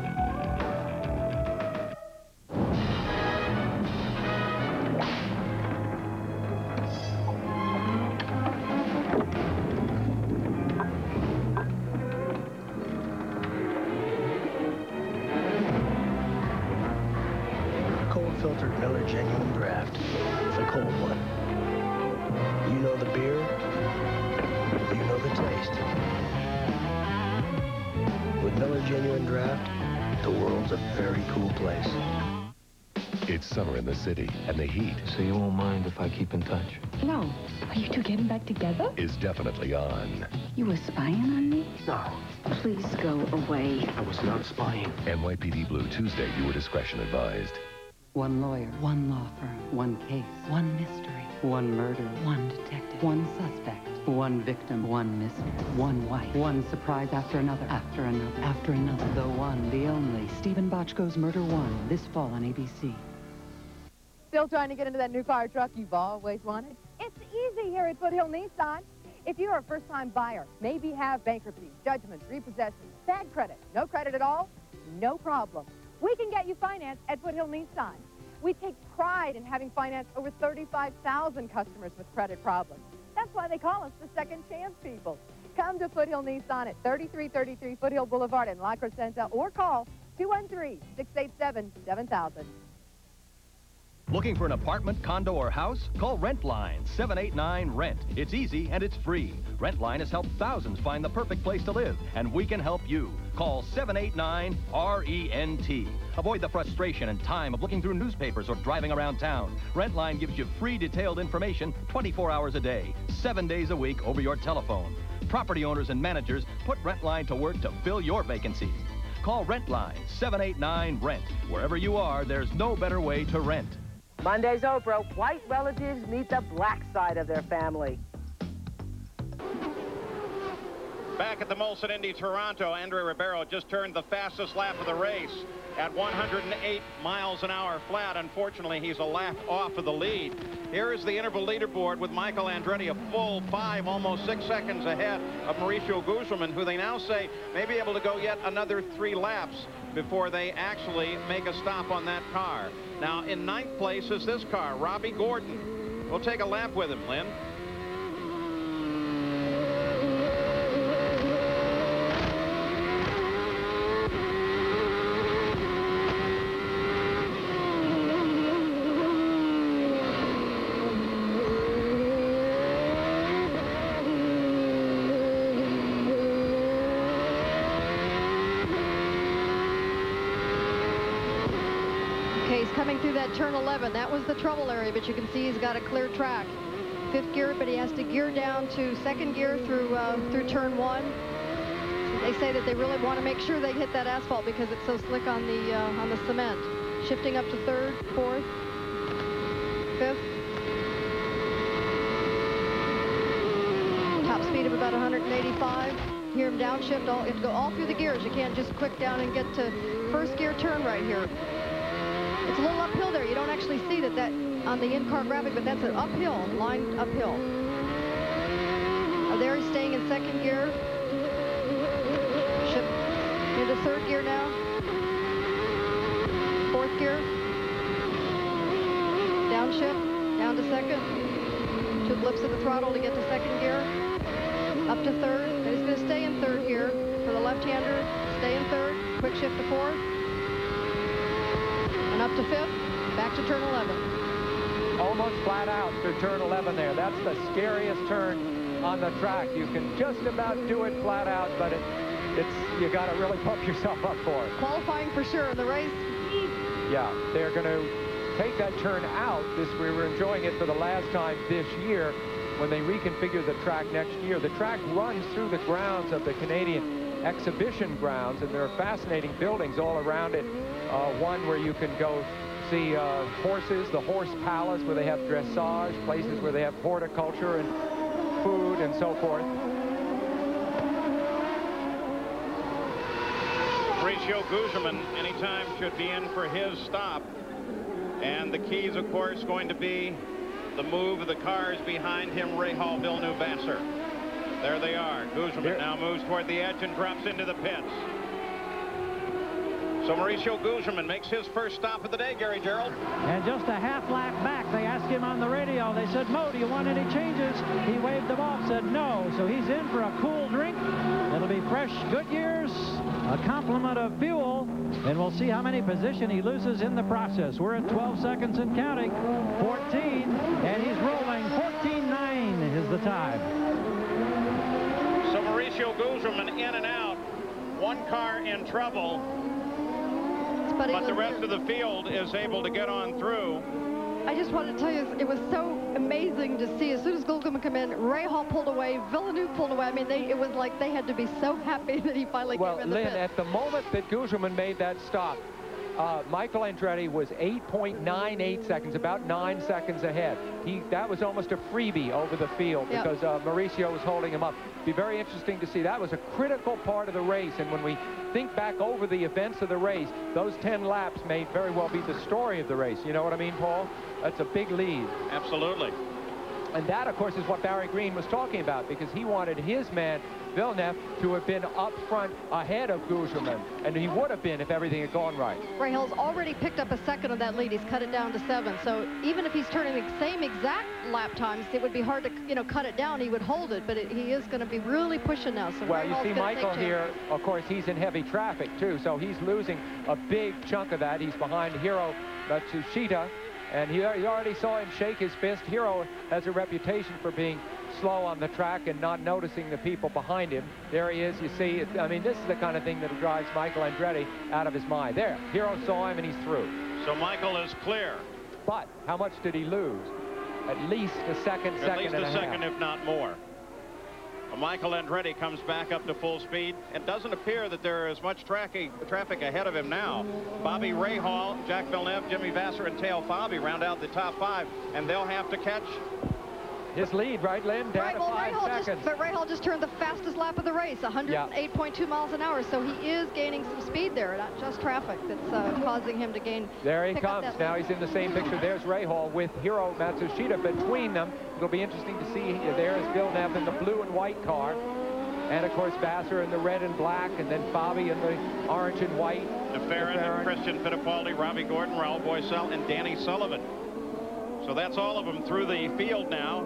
City, and the heat So you won't mind if I keep in touch? No. Are you two getting back together? is definitely on. You were spying on me? No. Please go away. I was not spying. NYPD Blue, Tuesday, viewer discretion advised. One lawyer, one law firm, one case, one mystery, one murder, one detective, one suspect, one victim, one mystery, one wife, one surprise after another, after another, after another. The one, the only, Steven Bochco's Murder One, this fall on ABC. Still trying to get into that new fire truck you've always wanted? It's easy here at Foothill Nissan. If you're a first-time buyer, maybe have bankruptcy, judgments, repossessions, bad credit, no credit at all, no problem. We can get you financed at Foothill Nissan. We take pride in having financed over 35,000 customers with credit problems. That's why they call us the second chance people. Come to Foothill Nissan at 3333 Foothill Boulevard in La Crescenta or call 213-687-7000. Looking for an apartment, condo, or house? Call Rentline 789-RENT. It's easy and it's free. Rentline has helped thousands find the perfect place to live, and we can help you. Call 789-RENT. Avoid the frustration and time of looking through newspapers or driving around town. Rentline gives you free detailed information 24 hours a day, 7 days a week over your telephone. Property owners and managers put Rentline to work to fill your vacancies. Call Rentline 789-RENT. Wherever you are, there's no better way to rent. Monday's Oprah, white relatives meet the black side of their family. Back at the Molson Indy Toronto, Andre Ribeiro just turned the fastest lap of the race at 108 miles an hour flat. Unfortunately, he's a lap off of the lead. Here is the interval leaderboard with Michael Andretti a full five, almost six seconds ahead of Mauricio Gugelmin, who they now say may be able to go yet another three laps before they actually make a stop on that car. Now, in ninth place is this car, Robby Gordon. We'll take a lap with him, Lynn. Okay, he's coming through that turn 11. That was the trouble area, but you can see he's got a clear track. Fifth gear, but he has to gear down to second gear through uh, through turn one. They say that they really want to make sure they hit that asphalt because it's so slick on the uh, on the cement. Shifting up to third, fourth, fifth. Top speed of about 185. Hear him downshift. All, you have to go all through the gears. You can't just quick down and get to first gear turn right here. It's a little uphill there. You don't actually see that that on the in-car graphic, but that's an uphill, line uphill. There he's staying in second gear. Into third gear now. Fourth gear. Downshift, down to second. Two blips of the throttle to get to second gear. Up to third. And he's going to stay in third gear for the left-hander. Stay in third. Quick shift to fourth. And up to fifth. Back to turn 11. Almost flat out through turn 11 there. That's the scariest turn on the track. You can just about do it flat out, but it, it's you got to really pump yourself up for it. Qualifying for sure in the race. Yeah, they're going to take that turn out. This we were enjoying it for the last time this year when they reconfigure the track next year. The track runs through the grounds of the Canadian exhibition grounds, and there are fascinating buildings all around it. Uh, one where you can go see uh, horses, the Horse Palace, where they have dressage, places where they have horticulture and food and so forth. Mauricio Gugelmin anytime should be in for his stop. And the keys, of course, going to be the move of the cars behind him, Rahal Villeneuve-Vasser. There they are. Gugelmin now moves toward the edge and drops into the pits. So Mauricio Gugelmin makes his first stop of the day, Gary Gerould. And just a half lap back They asked him on the radio. They said, Mo, do you want any changes? He waved them off, said no. So he's in for a cool drink. It'll be fresh Goodyear's, a complement of fuel, and we'll see how many position he loses in the process. We're at 12 seconds and counting. 14, and he's rolling. 14.9 is the time. So Mauricio Gugelmin in and out. One car in trouble. But, but the rest of the field is able to get on through. I just wanted to tell you, it was so amazing to see. As soon as Gugelmin came in, Rahal pulled away, Villeneuve pulled away. I mean, they, it was like they had to be so happy that he finally well, came in the Lynn, pit. at the moment that Gugelmin made that stop, uh, Michael Andretti was 8.98 seconds, about nine seconds ahead. He That was almost a freebie over the field Yep. because uh, Mauricio was holding him up. Be very interesting to see. That was a critical part of the race, and when we think back over the events of the race, those 10 laps may very well be the story of the race. You know what I mean, Paul? That's a big lead. Absolutely. And that, of course, is what Barry Green was talking about because he wanted his man, Villeneuve, to have been up front ahead of Gugelmin. And he would have been if everything had gone right. Rahal's already picked up a second of that lead. He's cut it down to seven. So even if he's turning the same exact lap times, it would be hard to, you know, cut it down. He would hold it, but it, he is going to be really pushing now. So Well, you see Michael here, of course, he's in heavy traffic, too, so he's losing a big chunk of that. He's behind Hiro Matsushita, and he, you already saw him shake his fist. Hiro has a reputation for being slow on the track and not noticing the people behind him. There he is, you see. It, I mean, this is the kind of thing that drives Michael Andretti out of his mind. There, Hiro saw him, and he's through. So Michael is clear. But how much did he lose? At least a second, At second least and a a second, half. if not more. Well, Michael Andretti comes back up to full speed. It doesn't appear that there is much traffic, traffic ahead of him now. Bobby Rahal, Jacques Villeneuve, Jimmy Vasser, and Teo Fabi round out the top five, and they'll have to catch His lead, right, Lyn? Down Right, to well, five Rahal seconds. just, but Rahal just turned the fastest lap of the race, 108.2 miles an hour. So he is gaining some speed there, not just traffic that's uh, causing him to gain. There he comes. Now he's in the same picture. There's Rahal with Hiro Matsushita between them. It'll be interesting to see. There's Villeneuve in the blue and white car. And, of course, Vasser in the red and black. And then Bobby in the orange and white. de Ferran, Christian Fittipaldi, Robby Gordon, Raul Boesel, and Danny Sullivan. So that's all of them through the field now.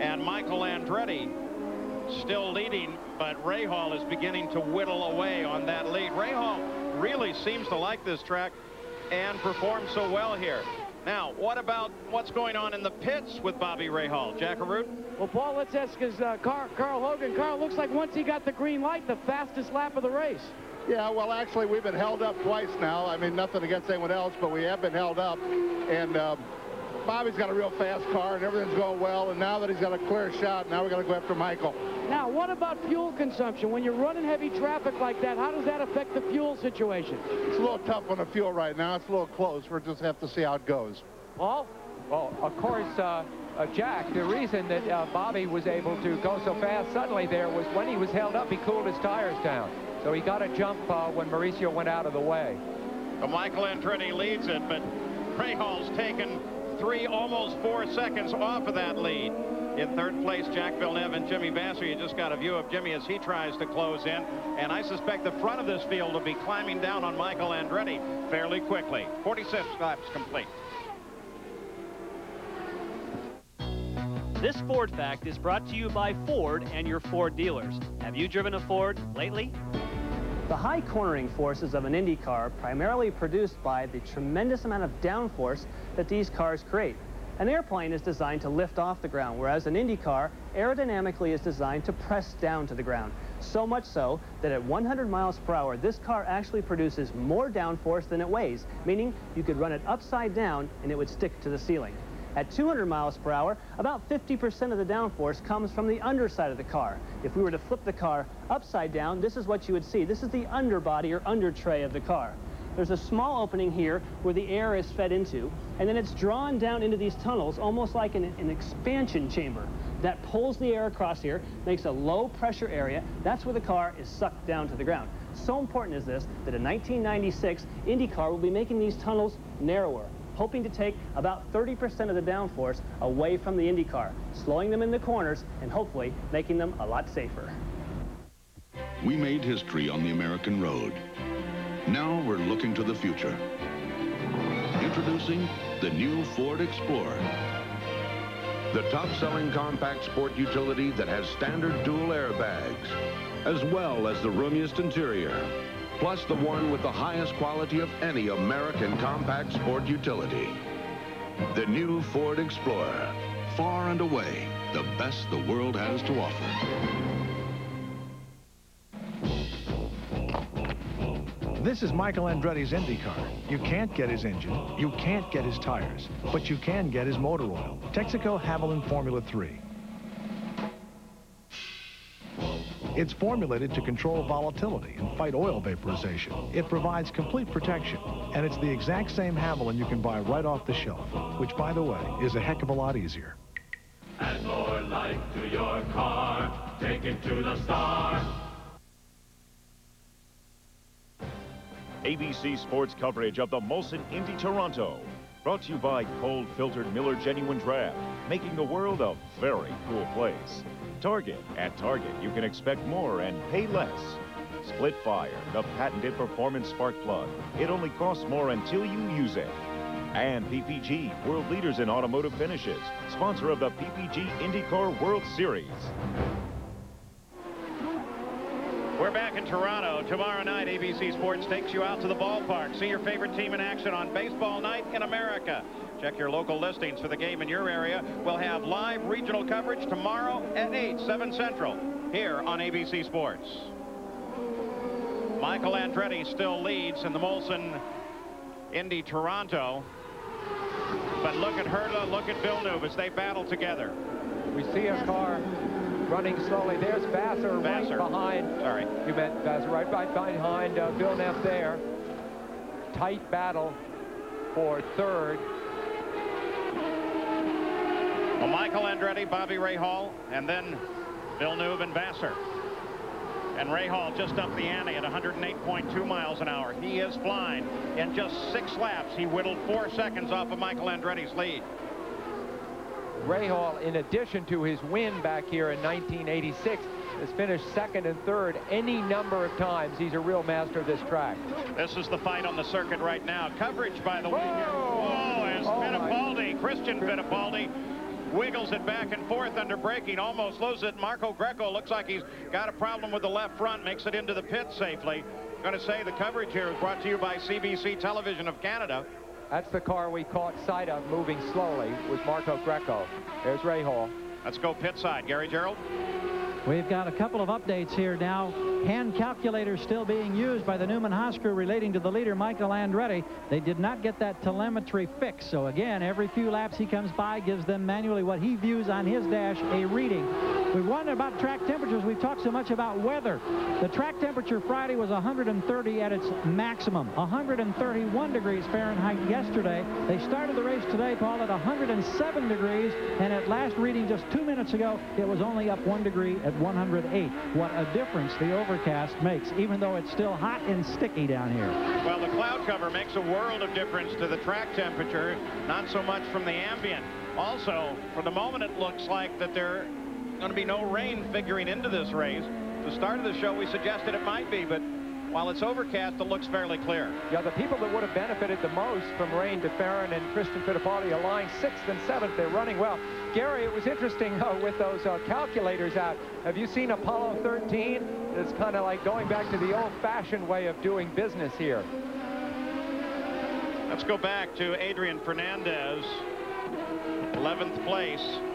And Michael Andretti still leading, but Rahal is beginning to whittle away on that lead. Rahal really seems to like this track and perform so well here. Now, what about what's going on in the pits with Bobby Rahal? Jack Arute? Well, Paul, let's ask his uh, Carl, Carl Hogan. Carl, looks like once he got the green light, the fastest lap of the race. Yeah, well, actually, we've been held up twice now. I mean, nothing against anyone else, but we have been held up. And um, Bobby's got a real fast car, and everything's going well. And now that he's got a clear shot, now we're going to go after Michael. Now, what about fuel consumption? When you're running heavy traffic like that, how does that affect the fuel situation? It's a little tough on the fuel right now. It's a little close. We'll just have to see how it goes. Paul? Well, of course, uh, uh, Jack, the reason that uh, Bobby was able to go so fast suddenly there was when he was held up, he cooled his tires down. So he got a jump uh, when Mauricio went out of the way. Well, Michael Andretti leads it, but Rahal's taken three, almost four seconds off of that lead. In third place, Jacques Villeneuve and Jimmy Vasser. You just got a view of Jimmy as he tries to close in. And I suspect the front of this field will be climbing down on Michael Andretti fairly quickly. 46 laps complete. This Ford Fact is brought to you by Ford and your Ford dealers. Have you driven a Ford lately? The high cornering forces of an Indy car primarily produced by the tremendous amount of downforce that these cars create. An airplane is designed to lift off the ground, whereas an Indy car aerodynamically is designed to press down to the ground. So much so that at 100 miles per hour, this car actually produces more downforce than it weighs, meaning you could run it upside down and it would stick to the ceiling. At 200 miles per hour, about 50% of the downforce comes from the underside of the car. If we were to flip the car upside down, this is what you would see. This is the underbody or under tray of the car. There's a small opening here where the air is fed into, and then it's drawn down into these tunnels almost like an, an expansion chamber that pulls the air across here, makes a low pressure area. That's where the car is sucked down to the ground. So important is this that in 1996, IndyCar will be making these tunnels narrower, hoping to take about 30% of the downforce away from the Indy car, slowing them in the corners and hopefully making them a lot safer. We made history on the American road. Now we're looking to the future. Introducing the new Ford Explorer. The top-selling compact sport utility that has standard dual airbags, as well as the roomiest interior, plus the one with the highest quality of any American compact sport utility. The new Ford Explorer, far and away the best the world has to offer. This is Michael Andretti's IndyCar. You can't get his engine, you can't get his tires, but you can get his motor oil. Texaco Havoline Formula 3. It's formulated to control volatility and fight oil vaporization. It provides complete protection, and it's the exact same Havoline you can buy right off the shelf, which, by the way, is a heck of a lot easier. Add more life to your car. Take it to the star. ABC Sports coverage of the Molson Indy Toronto. Brought to you by cold filtered Miller Genuine Draft, making the world a very cool place. Target. At Target, you can expect more and pay less. Splitfire, the patented performance spark plug. It only costs more until you use it. And PPG, world leaders in automotive finishes, sponsor of the PPG IndyCar World Series. We're back in Toronto. Tomorrow night, ABC Sports takes you out to the ballpark. See your favorite team in action on Baseball Night in America. Check your local listings for the game in your area. We'll have live regional coverage tomorrow at 8, 7 Central, here on ABC Sports. Michael Andretti still leads in the Molson Indy Toronto. But look at Herta, look at Villeneuve as they battle together. We see a car running slowly. There's Vasser, Vasser. right behind. Sorry. You meant right, right behind uh, Villeneuve there. Tight battle for third. Well, Michael Andretti, Bobby Rahal, and then Villeneuve and Vasser. And Rahal just up the ante at 108.2 miles an hour. He is flying. In just six laps, he whittled four seconds off of Michael Andretti's lead. Rahal, in addition to his win back here in 1986, has finished second and third any number of times. He's a real master of this track. This is the fight on the circuit right now. Coverage, by the way. Here. Whoa, as oh Fittipaldi, Christian Fittipaldi, wiggles it back and forth under braking, almost loses it. Marco Greco looks like he's got a problem with the left front, makes it into the pit safely. I'm going to say the coverage here is brought to you by CBC Television of Canada. That's the car we caught sight of moving slowly was Marco Greco. There's Rahal. Let's go pit side. Gary Gerould. We've got a couple of updates here now. Hand calculators still being used by the Newman crew relating to the leader, Michael Andretti. They did not get that telemetry fixed. So again, every few laps he comes by gives them manually what he views on his dash a reading. We've wondered about track temperatures. We've talked so much about weather. The track temperature Friday was 130 at its maximum. 131 degrees Fahrenheit yesterday. They started the race today, Paul, at 107 degrees. And at last reading just two minutes ago, it was only up one degree at 108. What a difference the overcast makes, even though it's still hot and sticky down here. Well, the cloud cover makes a world of difference to the track temperature, not so much from the ambient. Also, for the moment, it looks like that there going to be no rain figuring into this race. The start of the show, we suggested it might be, but while it's overcast, it looks fairly clear. Yeah, the people that would have benefited the most from rain, de Ferran and Christian Fittipaldi, are lying sixth and seventh. They're running well. Gary, it was interesting uh, with those uh, calculators out. Have you seen Apollo 13? It's kind of like going back to the old-fashioned way of doing business here. Let's go back to Adrian Fernandez, 11th place.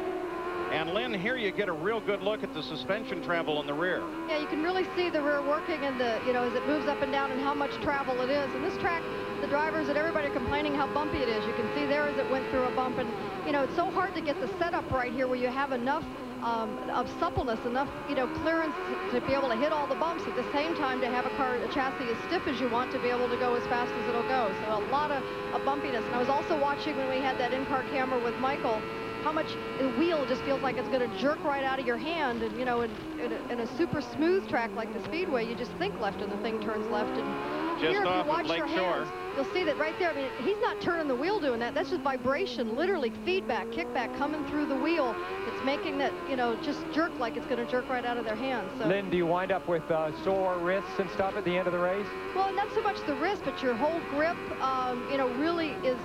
And Lyn, here you get a real good look at the suspension travel in the rear. Yeah, you can really see the rear working and the, you know, as it moves up and down and how much travel it is. And this track, the drivers and everybody complaining how bumpy it is. You can see there as it went through a bump. And, you know, it's so hard to get the setup right here where you have enough um, of suppleness, enough, you know, clearance to be able to hit all the bumps at the same time to have a car, a chassis as stiff as you want to be able to go as fast as it'll go. So a lot of, of bumpiness. And I was also watching when we had that in-car camera with Michael, how much the wheel just feels like it's going to jerk right out of your hand. And, you know, in, in, a, in, a, super smooth track like the Speedway, you just think left and the thing turns left. And just here, if you watch your Shore. hands, you'll see that right there. I mean, he's not turning the wheel doing that. That's just vibration, literally feedback, kickback coming through the wheel. It's making that, you know, just jerk like it's going to jerk right out of their hands. So. Lyn, do you wind up with uh, sore wrists and stuff at the end of the race? Well, not so much the wrist, but your whole grip, um, you know, really is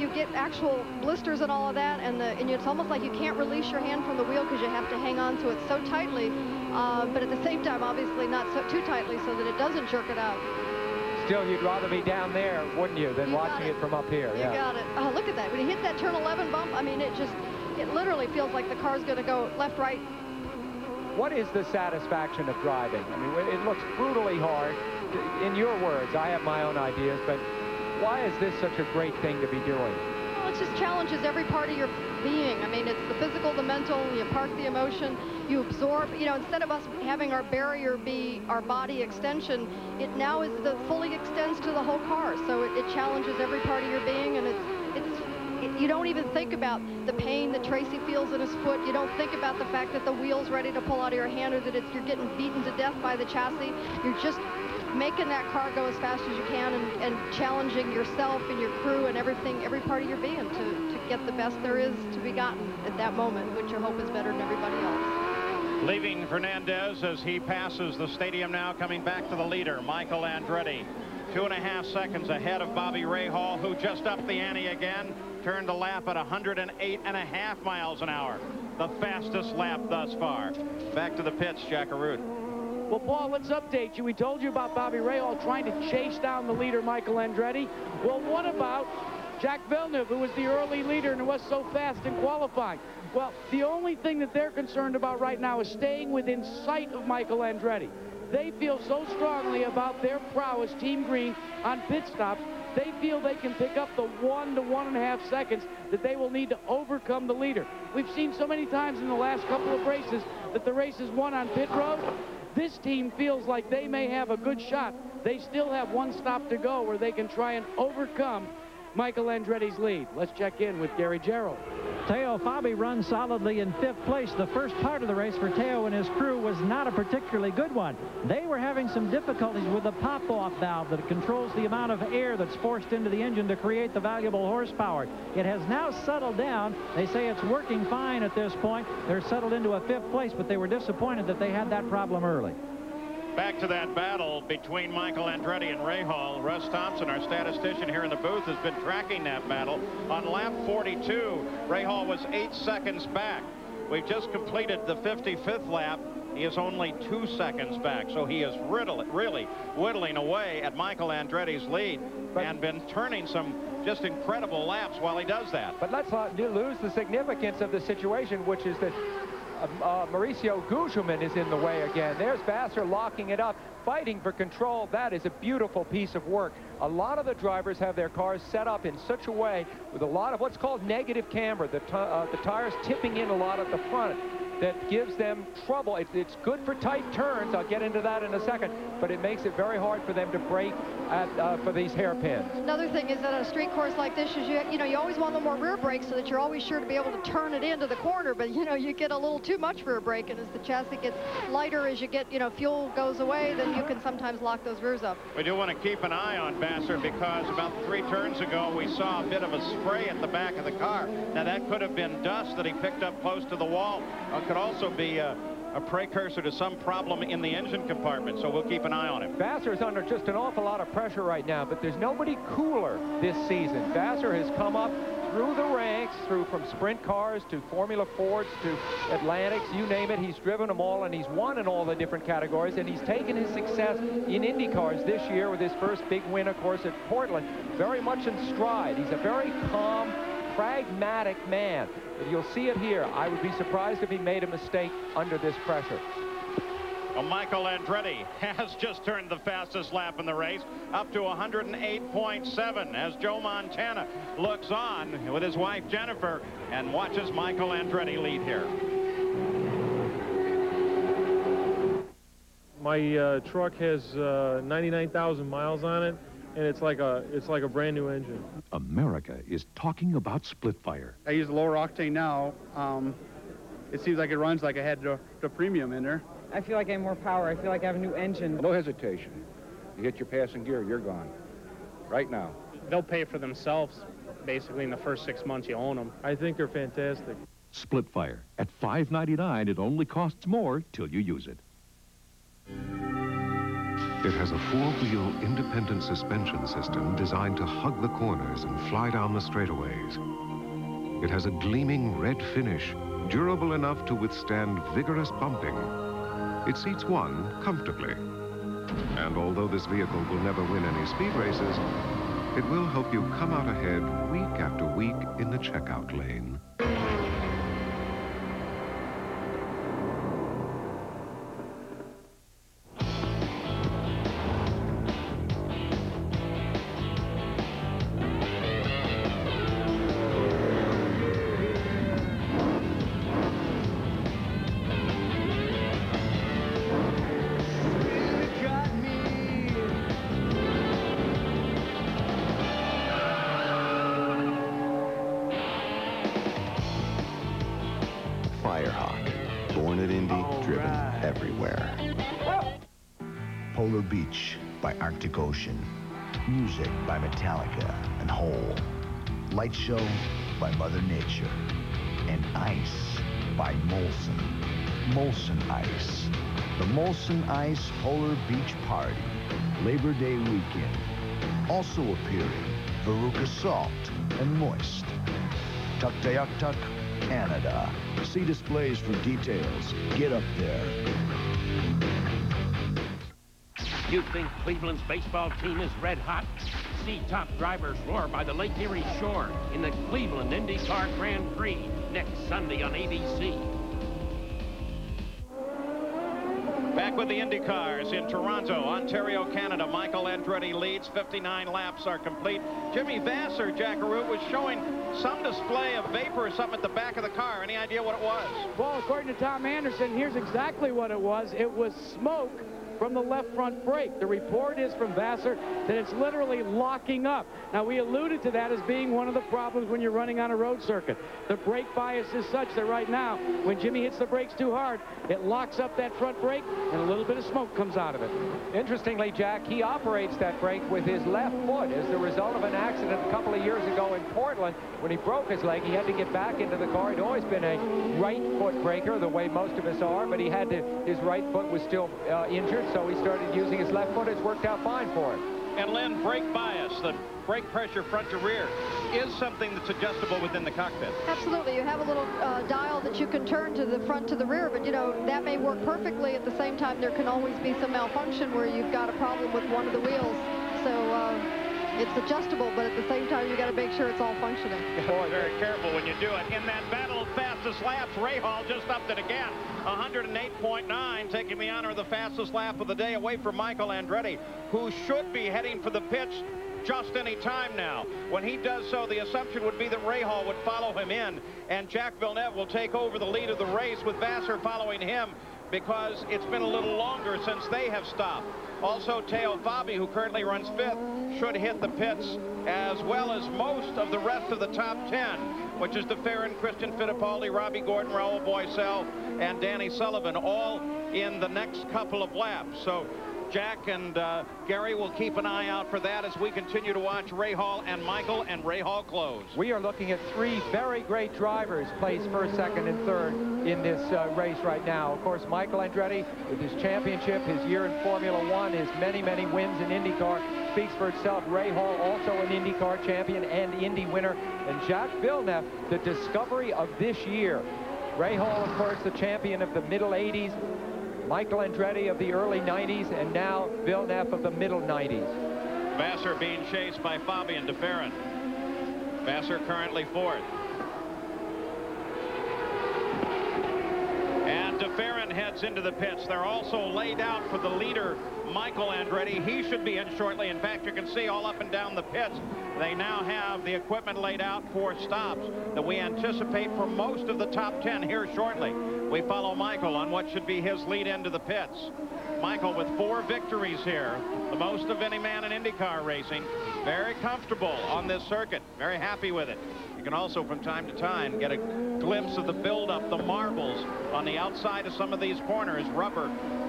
you get actual blisters and all of that, and, the, and it's almost like you can't release your hand from the wheel because you have to hang on to it so tightly, uh, but at the same time, obviously not so too tightly so that it doesn't jerk it out. Still, you'd rather be down there, wouldn't you, than You watching it. it. from up here? You yeah. got it. Oh, look at that. When you hit that turn 11 bump, I mean, it just, it literally feels like the car's going to go left, right. What is the satisfaction of driving? I mean, it looks brutally hard. In your words, I have my own ideas, but why is this such a great thing to be doing? Well, it just challenges every part of your being. I mean, it's the physical, the mental, you park the emotion, you absorb, you know, instead of us having our barrier be our body extension, it now is the fully extends to the whole car. So it, it challenges every part of your being and it's, it's it, you don't even think about the pain that Tracy feels in his foot. You don't think about the fact that the wheel's ready to pull out of your hand or that it's, you're getting beaten to death by the chassis. You're just making that car go as fast as you can and, and challenging yourself and your crew and everything, every part of your being to, to get the best there is to be gotten at that moment, which you hope is better than everybody else. Leaving Fernandez as he passes the stadium now, coming back to the leader, Michael Andretti. Two and a half seconds ahead of Bobby Rahal, who just upped the ante again, turned a lap at 108 and a half miles an hour. The fastest lap thus far. Back to the pits, Jack Well, Paul, let's update you. We told you about Bobby Rahal trying to chase down the leader, Michael Andretti. Well, what about Jacques Villeneuve, who was the early leader and was so fast in qualifying? Well, the only thing that they're concerned about right now is staying within sight of Michael Andretti. They feel so strongly about their prowess, Team Green, on pit stops, they feel they can pick up the one to one and a half seconds that they will need to overcome the leader. We've seen so many times in the last couple of races that the race is won on pit road. This team feels like they may have a good shot. They still have one stop to go where they can try and overcome Michael Andretti's lead. Let's check in with Gary Gerould. Teo Fabi runs solidly in fifth place. The first part of the race for Teo and his crew was not a particularly good one. They were having some difficulties with the pop-off valve that controls the amount of air that's forced into the engine to create the valuable horsepower. It has now settled down. They say it's working fine at this point. They're settled into a fifth place, but they were disappointed that they had that problem early. Back to that battle between Michael Andretti and Rahal. Russ Thompson, our statistician here in the booth, has been tracking that battle. On lap 42, Rahal was eight seconds back. We've just completed the 55th lap. He is only two seconds back, so he is riddle, really whittling away at Michael Andretti's lead and been turning some just incredible laps while he does that. But let's not lose the significance of the situation, which is that uh, uh, Mauricio Gugelmin is in the way again. There's Vasser locking it up, fighting for control. That is a beautiful piece of work. A lot of the drivers have their cars set up in such a way with a lot of what's called negative camber, the, uh, the tires tipping in a lot at the front that gives them trouble. It's, it's, good for tight turns. I'll get into that in a second, but it makes it very hard for them to brake at, uh, for these hairpins. Another thing is that on a street course like this, is you, you know, you always want a little more rear brake so that you're always sure to be able to turn it into the corner, but you know, you get a little too much rear brake, and as the chassis gets lighter, as you get, you know, fuel goes away, then you can sometimes lock those rears up. We do want to keep an eye on Vasser because about three turns ago, we saw a bit of a spray at the back of the car. Now, that could have been dust that he picked up close to the wall. Could also be a, a precursor to some problem in the engine compartment, so we'll keep an eye on him. Vasser is under just an awful lot of pressure right now, but there's nobody cooler this season. Vasser has come up through the ranks, through from sprint cars to Formula Fords to Atlantics, you name it. He's driven them all, and he's won in all the different categories, and he's taken his success in Indy cars this year with his first big win, of course, at Portland, very much in stride. He's a very calm, pragmatic man. You'll see it here. I would be surprised if he made a mistake under this pressure. Well, Michael Andretti has just turned the fastest lap in the race up to 108.7 as Joe Montana looks on with his wife Jennifer and watches Michael Andretti lead here. My uh, truck has uh, 99,000 miles on it and it's like a it's like a brand new engine. America is talking about Splitfire. I use lower octane now. Um, it seems like it runs like I had the, the premium in there. I feel like I have more power. I feel like I have a new engine. No hesitation. You hit your passing gear, you're gone. Right now. They'll pay for themselves basically in the first six months you own them. I think they're fantastic. Splitfire. at $5.99. It only costs more till you use it. It has a four-wheel independent suspension system designed to hug the corners and fly down the straightaways. It has a gleaming red finish, durable enough to withstand vigorous bumping. It seats one comfortably. And although this vehicle will never win any speed races, it will help you come out ahead week after week in the checkout lane. Music by Metallica and Hole. Light Show by Mother Nature. And Ice by Molson. Molson Ice. The Molson Ice Polar Beach Party. Labor Day weekend. Also appearing, Veruca Salt and Moist. Tuktoyaktuk, Canada. See displays for details. Get up there. You think Cleveland's baseball team is red hot? See top drivers roar by the Lake Erie shore in the Cleveland IndyCar Grand Prix next Sunday on ABC. Back with the Indy cars in Toronto, Ontario, Canada. Michael Andretti leads. 59 laps are complete. Jimmy Vasser, Jack Arute, was showing some display of vapor or something at the back of the car. Any idea what it was? Well, according to Tom Anderson, here's exactly what it was. It was smoke from the left front brake. The report is from Vasser that it's literally locking up. Now, we alluded to that as being one of the problems when you're running on a road circuit. The brake bias is such that right now, when Jimmy hits the brakes too hard, it locks up that front brake and a little bit of smoke comes out of it. Interestingly, Jack, he operates that brake with his left foot as the result of an accident a couple of years ago in Portland. When he broke his leg, he had to get back into the car. He'd always been a right foot breaker, the way most of us are, but he had to, his right foot was still uh, injured, so he started using his left foot. It's worked out fine for him. And Lyn, brake bias, the brake pressure front to rear, is something that's adjustable within the cockpit. Absolutely. You have a little uh, dial that you can turn to the front to the rear, but you know, that may work perfectly. At the same time, there can always be some malfunction where you've got a problem with one of the wheels. So uh, it's adjustable, but at the same time, you got to make sure it's all functioning. Boy, very careful when you do it. In that battle of fastest laps, Rahal just upped it again. 108.9, taking the honor of the fastest lap of the day away from Michael Andretti, who should be heading for the pits just any time now. When he does so, the assumption would be that Rahal would follow him in, and Jacques Villeneuve will take over the lead of the race with Vasser following him because it's been a little longer since they have stopped. Also, Teo Fabi, who currently runs fifth, should hit the pits as well as most of the rest of the top 10, which is the de Ferran, Christian Fittipaldi, Robby Gordon, Raul Boesel, and Danny Sullivan, all in the next couple of laps. So Jack and uh, Gary will keep an eye out for that as we continue to watch Rahal and Michael and Rahal close. We are looking at three very great drivers placed first, second, and third in this uh, race right now. Of course, Michael Andretti with his championship, his year in Formula One, his many, many wins in IndyCar speaks for itself. Rahal, also an IndyCar champion and Indy winner. And Jacques Villeneuve, the discovery of this year. Rahal, of course, the champion of the middle 80s. Michael Andretti of the early 90s, and now Bill Villeneuve of the middle 90s. Vasser being chased by Fabian de Ferran. Vasser currently fourth. And de Ferran heads into the pits. They're also laid out for the leader, Michael Andretti. He should be in shortly. In fact, you can see all up and down the pits. They now have the equipment laid out for stops that we anticipate for most of the top 10 here shortly. We follow Michael on what should be his lead into the pits. Michael with four victories here, the most of any man in IndyCar racing. Very comfortable on this circuit. Very happy with it. You can also from time to time get a glimpse of the buildup, the marbles on the outside of some of these corners, rubber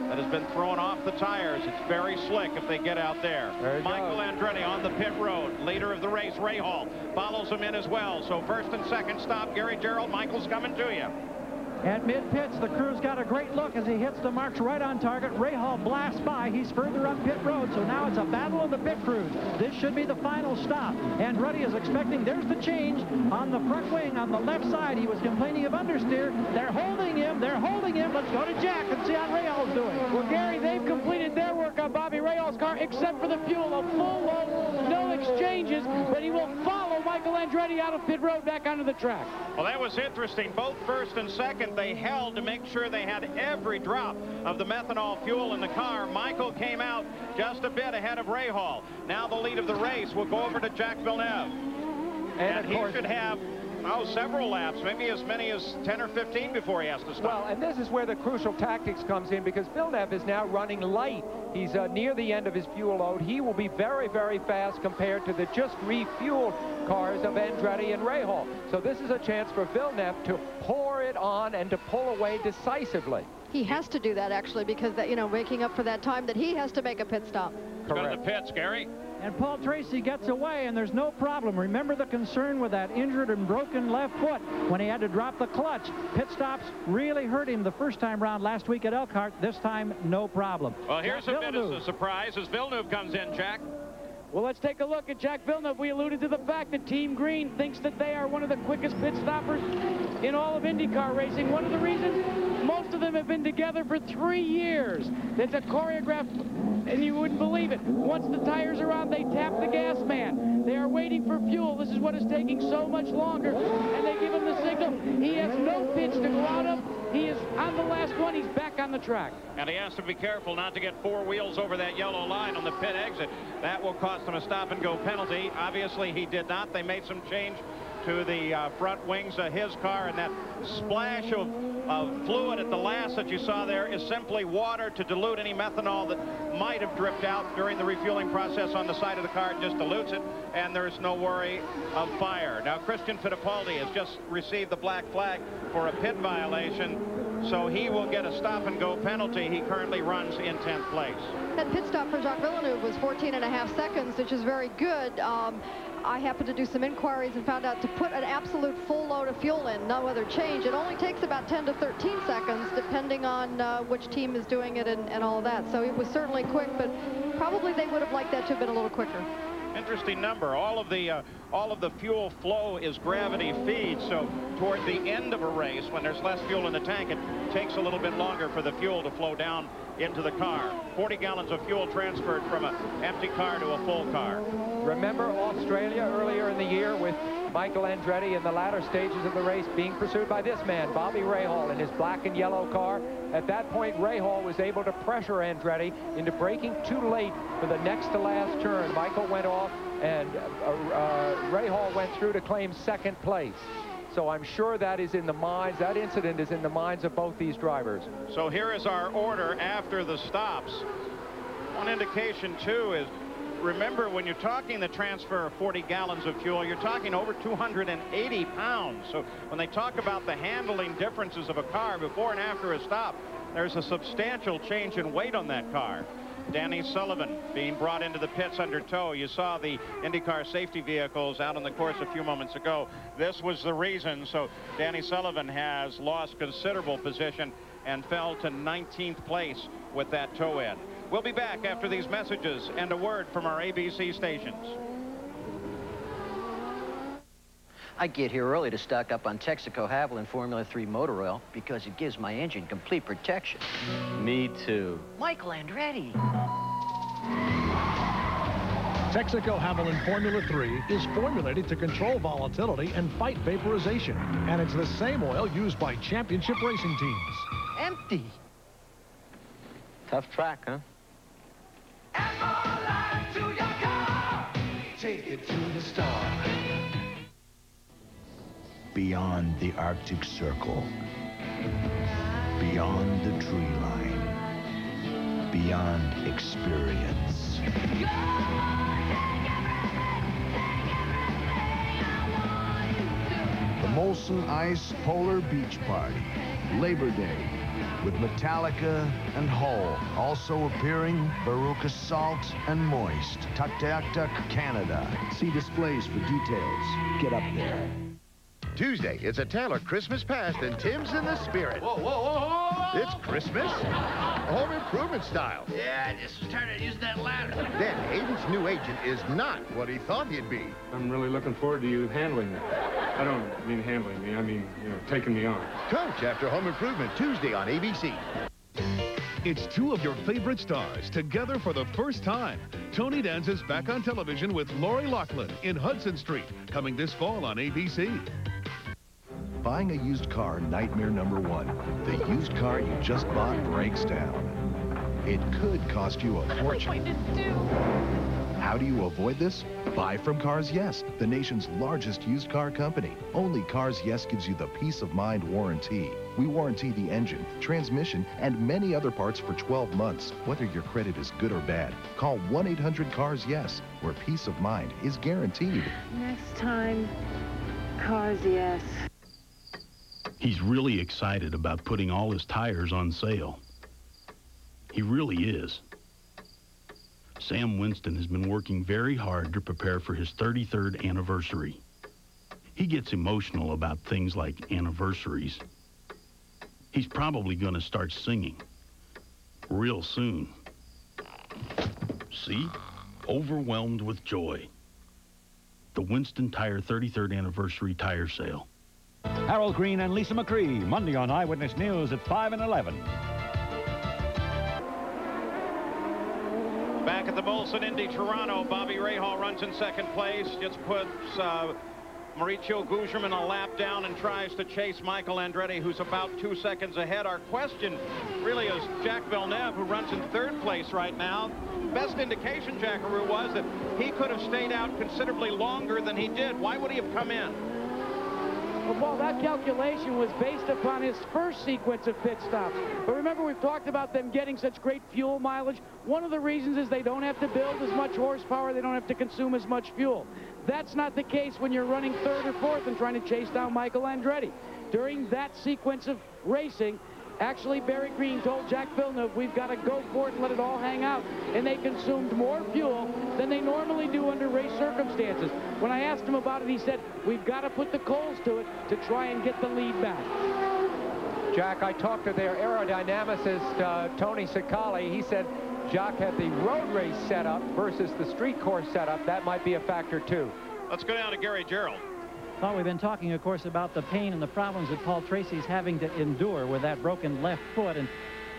that has been thrown off the tires. It's very slick if they get out there. there Michael Andretti on the pit road, leader of the race, Rahal, follows him in as well. So first and second stop, Gary Gerould, Michael's coming to you. At mid-pits, the crew's got a great look as he hits the marks right on target. Rahal blasts by. He's further up pit road, so now it's a battle of the pit crews. This should be the final stop. Andretti is expecting, there's the change on the front wing on the left side. He was complaining of understeer. They're holding him. They're holding him. Let's go to Jack and see how Rahal's doing. Well, Gary, they've completed their work on Bobby Rahal's car, except for the fuel. A full load, no exchanges, but he will follow Michael Andretti out of pit road back onto the track. Well, that was interesting. Both first and second, they held to make sure they had every drop of the methanol fuel in the car. Michael came out just a bit ahead of Rahal. Now the lead of the race will go over to Jacques Villeneuve. And, And, he should have, oh, several laps, maybe as many as 10 or 15 before he has to stop. Well, and this is where the crucial tactics comes in because Villeneuve is now running light. He's uh, near the end of his fuel load. He will be very, very fast compared to the just refueled cars of Andretti and Rahal. So this is a chance for Villeneuve to pour it on and to pull away decisively. He has to do that, actually, because, that you know, making up for that time that he has to make a pit stop. Let's go to the pits, Gary. And Paul Tracy gets away, and there's no problem. Remember the concern with that injured and broken left foot when he had to drop the clutch. Pit stops really hurt him the first time round last week at Elkhart. This time, no problem. Well, here's Jack a bit of a surprise as Villeneuve comes in, Jack. Well, let's take a look at Jacques Villeneuve. We alluded to the fact that Team Green thinks that they are one of the quickest pit stoppers in all of IndyCar racing. One of the reasons most of them have been together for three years. It's a choreographed, and you wouldn't believe it. Once the tires are on, they tap the gas man. They are waiting for fuel. This is what is taking so much longer. And they give him the signal. He has no pitch to go out of. He is on the last one. He's back on the track. And he has to be careful not to get four wheels over that yellow line on the pit exit. That will cost him a stop-and-go penalty. Obviously, he did not. They made some change to the uh, front wings of his car, and that splash of, of fluid at the last that you saw there is simply water to dilute any methanol that might have dripped out during the refueling process on the side of the car. It just dilutes it, and there's no worry of fire. Now, Christian Fittipaldi has just received the black flag for a pit violation, so he will get a stop-and-go penalty. He currently runs in 10th place. That pit stop for Jacques Villeneuve was 14 and a half seconds, which is very good. Um, I happened to do some inquiries and found out to put an absolute full load of fuel in, no other change, it only takes about 10 to 13 seconds, depending on uh, which team is doing it and, and all that. So it was certainly quick, but probably they would have liked that to have been a little quicker. Interesting number. All of the uh, all of the fuel flow is gravity feed. So toward the end of a race, when there's less fuel in the tank, it takes a little bit longer for the fuel to flow down into the car. 40 gallons of fuel transferred from an empty car to a full car. Remember Australia earlier in the year with Michael Andretti in the latter stages of the race being pursued by this man, Bobby Rahal, in his black and yellow car. At that point, Rahal was able to pressure Andretti into braking too late for the next to last turn. Michael went off and uh, uh, Rahal went through to claim second place. So I'm sure that is in the minds, that incident is in the minds of both these drivers. So here is our order after the stops. One indication, too, is remember when you're talking the transfer of 40 gallons of fuel, you're talking over 280 pounds. So when they talk about the handling differences of a car before and after a stop, there's a substantial change in weight on that car. Danny Sullivan being brought into the pits under tow. You saw the IndyCar safety vehicles out on the course a few moments ago. This was the reason. So Danny Sullivan has lost considerable position and fell to 19th place with that tow in. We'll be back after these messages and a word from our ABC stations. I get here early to stock up on Texaco Havoline Formula 3 motor oil because it gives my engine complete protection. Me too. Michael Andretti. Texaco Havoline Formula 3 is formulated to control volatility and fight vaporization. And it's the same oil used by championship racing teams. Empty. Tough track, huh? Take it to the star. Beyond the Arctic Circle. Beyond the tree line. Beyond experience. The Molson Ice Polar Beach Party. Labor Day. With Metallica and Hole. Also appearing, Veruca Salt and Moist. Tuktoyaktuk, Canada. See displays for details. Get up there. Tuesday, it's a Taylor Christmas past and Tim's in the spirit. Whoa, whoa, whoa, whoa, whoa. It's Christmas, home improvement style. Yeah, I just started using that ladder. Then Aiden's new agent is not what he thought he'd be. I'm really looking forward to you handling me. I don't mean handling me, I mean, you know, taking me on. Coach after home improvement Tuesday on ABC. It's two of your favorite stars together for the first time. Tony Danza's back on television with Lori Loughlin in Hudson Street, coming this fall on ABC. Buying a used car, nightmare number one. The used car you just bought breaks down. It could cost you a fortune. How do you avoid this? Buy from Cars Yes, the nation's largest used car company. Only Cars Yes gives you the peace of mind warranty. We warranty the engine, transmission, and many other parts for 12 months, whether your credit is good or bad. Call 1-800-CARS-YES, where peace of mind is guaranteed. Next time, cars, yes. He's really excited about putting all his tires on sale. He really is. Sam Winston has been working very hard to prepare for his 33rd anniversary. He gets emotional about things like anniversaries. He's probably going to start singing real soon. See? Overwhelmed with joy. The Winston Tire 33rd Anniversary Tire Sale. Harold Green and Lisa McRee, Monday on Eyewitness News at 5 and 11. Back at the Molson Indy Toronto, Bobby Rahal runs in second place. Just puts uh, Mauricio Gugelmin a lap down and tries to chase Michael Andretti, who's about two seconds ahead. Our question really is Jacques Villeneuve, who runs in third place right now. Best indication, Jack Arute, was that he could have stayed out considerably longer than he did. Why would he have come in? Well, that calculation was based upon his first sequence of pit stops. But remember, we've talked about them getting such great fuel mileage. One of the reasons is they don't have to build as much horsepower. They don't have to consume as much fuel. That's not the case when you're running third or fourth and trying to chase down Michael Andretti. During that sequence of racing, Actually, Barry Green told Jacques Villeneuve, we've got to go for it and let it all hang out. And they consumed more fuel than they normally do under race circumstances. When I asked him about it, he said, we've got to put the coals to it to try and get the lead back. Jack, I talked to their aerodynamicist, uh, Tony Cicale. He said Jack had the road race setup versus the street course setup. That might be a factor, too. Let's go down to Gary Gerould. Well, we've been talking, of course, about the pain and the problems that Paul Tracy's having to endure with that broken left foot. And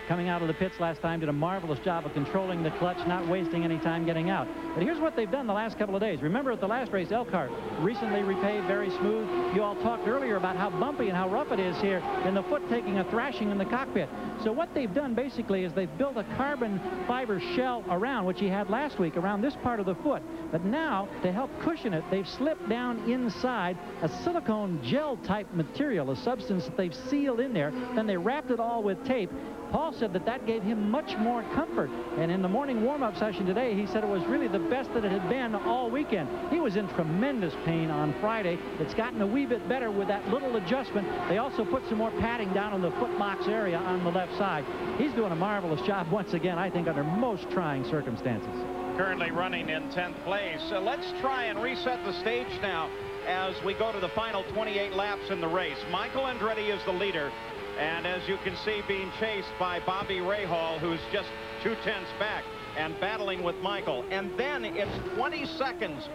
coming out of the pits last time did a marvelous job of controlling the clutch, not wasting any time getting out. But here's what they've done the last couple of days. Remember at the last race, Elkhart recently repaved, very smooth. You all talked earlier about how bumpy and how rough it is here, and the foot taking a thrashing in the cockpit. So what they've done basically is they've built a carbon fiber shell around, which he had last week, around this part of the foot. But now, to help cushion it, they've slipped down inside a silicone gel type material, a substance that they've sealed in there. Then they wrapped it all with tape. Paul said that that gave him much more comfort. And in the morning warm-up session today, he said it was really the best that it had been all weekend. He was in tremendous pain on Friday. It's gotten a wee bit better with that little adjustment. They also put some more padding down on the foot box area on the left side. He's doing a marvelous job once again, I think, under most trying circumstances. Currently running in 10th place. Uh, let's try and reset the stage now as we go to the final 28 laps in the race. Michael Andretti is the leader. And as you can see, being chased by Bobby Rahal, who's just two tenths back and battling with Michael. And then it's 20 seconds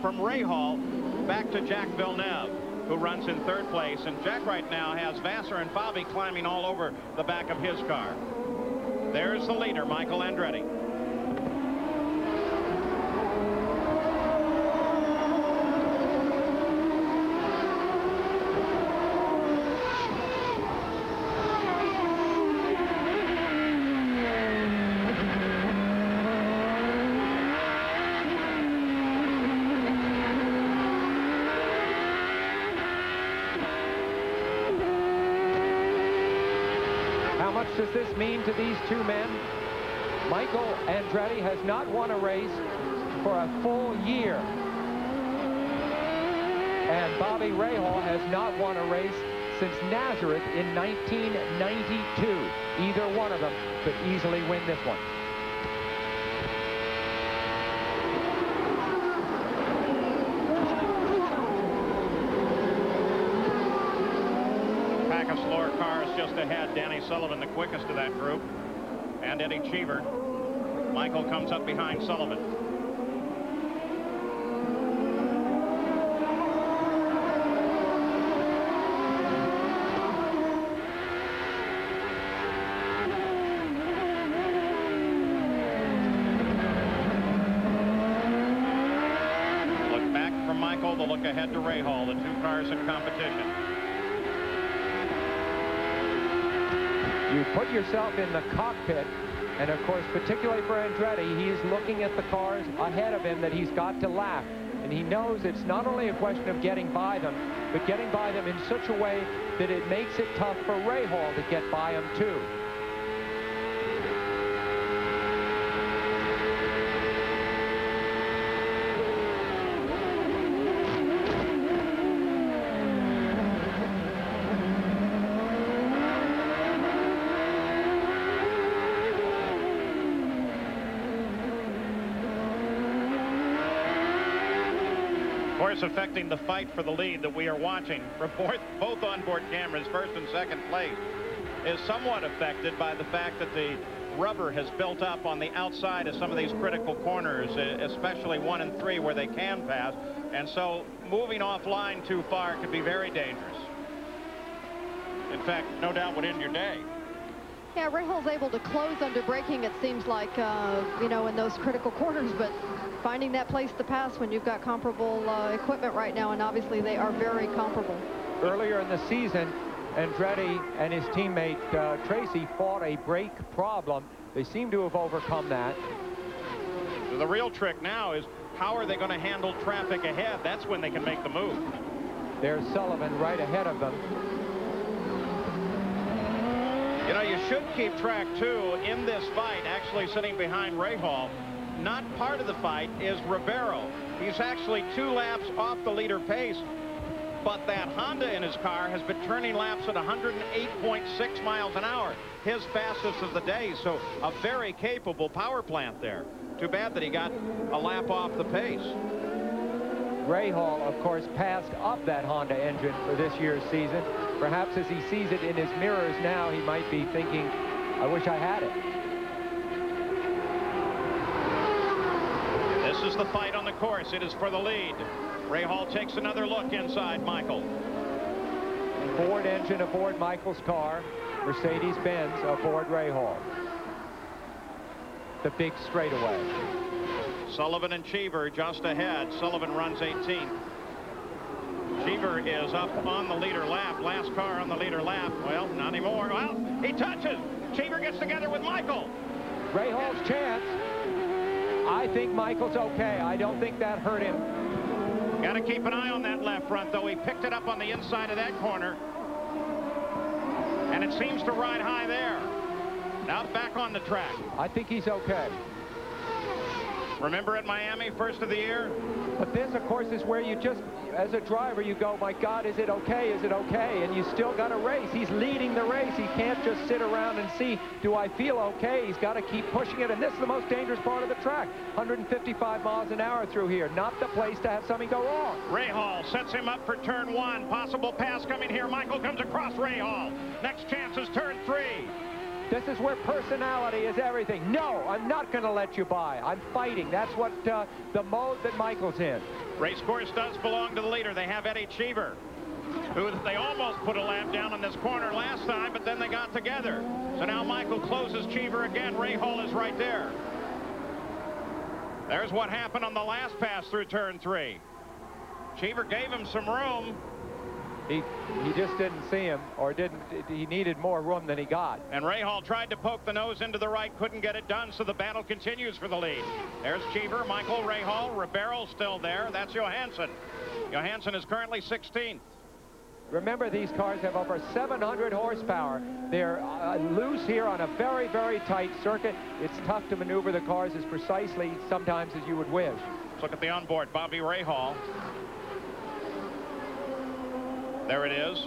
from Rahal back to Jacques Villeneuve, who runs in third place. And Jack right now has Vasser and Bobby climbing all over the back of his car. There's the leader, Michael Andretti. How much does this mean to these two men? Michael Andretti has not won a race for a full year. And Bobby Rahal has not won a race since Nazareth in 1992. Either one of them could easily win this one. Backus Lohr cars just ahead. Danny Sullivan, the quickest of that group. And Eddie Cheever. Michael comes up behind Sullivan. Look back from Michael, the look ahead to Rahal, the two cars in competition. You put yourself in the cockpit, and of course, particularly for Andretti, he's looking at the cars ahead of him that he's got to lap. And he knows it's not only a question of getting by them, but getting by them in such a way that it makes it tough for Rahal to get by him, too. Course, affecting the fight for the lead that we are watching from both, onboard cameras, first and second place, is somewhat affected by the fact that the rubber has built up on the outside of some of these critical corners, especially one and three where they can pass. And so moving offline too far could be very dangerous. In fact, no doubt would end your day. Yeah, Rahal's able to close under braking, it seems like, uh, you know, in those critical corners, but finding that place to pass when you've got comparable uh, equipment right now, and obviously they are very comparable. Earlier in the season, Andretti and his teammate uh, Tracy fought a brake problem. They seem to have overcome that. So the real trick now is how are they going to handle traffic ahead? That's when they can make the move. There's Sullivan right ahead of them. You know, you should keep track, too, in this fight, actually sitting behind Rahal. Not part of the fight is Ribeiro. He's actually two laps off the leader pace, but that Honda in his car has been turning laps at 108.6 miles an hour, his fastest of the day. So a very capable power plant there. Too bad that he got a lap off the pace. Rahal, of course, passed up that Honda engine for this year's season. Perhaps as he sees it in his mirrors now, he might be thinking, I wish I had it. This is the fight on the course. It is for the lead. Rahal takes another look inside Michael. Ford engine aboard Michael's car. Mercedes-Benz aboard Rahal. The big straightaway. Sullivan and Cheever just ahead. Sullivan runs 18th. Cheever is up on the leader lap. Last car on the leader lap. Well, not anymore. Well, he touches. Cheever gets together with Michael. Rahal's chance. I think Michael's okay. I don't think that hurt him. Got to keep an eye on that left front, though. He picked it up on the inside of that corner. And it seems to ride high there. Now back on the track. I think he's okay. Remember at Miami, first of the year? But this, of course, is where you just, as a driver, you go, my God, is it okay? Is it okay? And you still got to race. He's leading the race. He can't just sit around and see, do I feel okay? He's got to keep pushing it. And this is the most dangerous part of the track. 155 miles an hour through here. Not the place to have something go wrong. Rahal sets him up for turn one. Possible pass coming here. Michael comes across Rahal. Next chance is turn three. This is where personality is everything. No, I'm not going to let you by. I'm fighting. That's what uh, the mode that Michael's in. Race course does belong to the leader. They have Eddie Cheever, who they almost put a lap down in this corner last time, but then they got together. So now Michael closes Cheever again. Rahal is right there. There's what happened on the last pass through turn three. Cheever gave him some room. He, he just didn't see him or didn't he needed more room than he got. And Rahal tried to poke the nose into the right, couldn't get it done, so the battle continues for the lead. There's Cheever, Michael Rahal, Ribeiro still there. That's Johansson. Johansson is currently 16th. Remember, these cars have over 700 horsepower. They're uh, loose here on a very, very tight circuit. It's tough to maneuver the cars as precisely sometimes as you would wish. Let's look at the onboard. Bobby Rahal. There it is.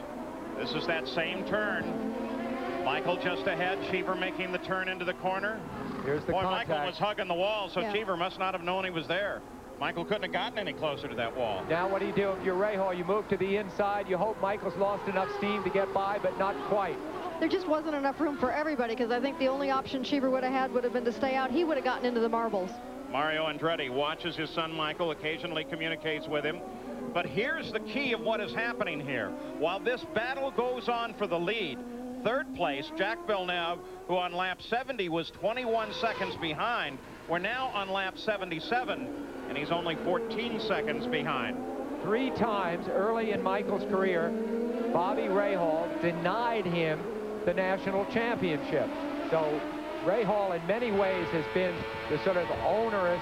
This is that same turn. Michael just ahead. Cheever making the turn into the corner. Here's the Boy, contact. Michael was hugging the wall, so Yeah. Cheever must not have known he was there. Michael couldn't have gotten any closer to that wall. Now what do you do if you're Rahal? You move to the inside. You hope Michael's lost enough steam to get by, but not quite. There just wasn't enough room for everybody because I think the only option Cheever would have had would have been to stay out. He would have gotten into the marbles. Mario Andretti watches his son Michael, occasionally communicates with him. But here's the key of what is happening here. While this battle goes on for the lead, third place, Jacques Villeneuve, who on lap 70 was 21 seconds behind, we're now on lap 77, and he's only 14 seconds behind. Three times early in Michael's career, Bobby Rahal denied him the national championship. So Rahal in many ways has been the sort of onerous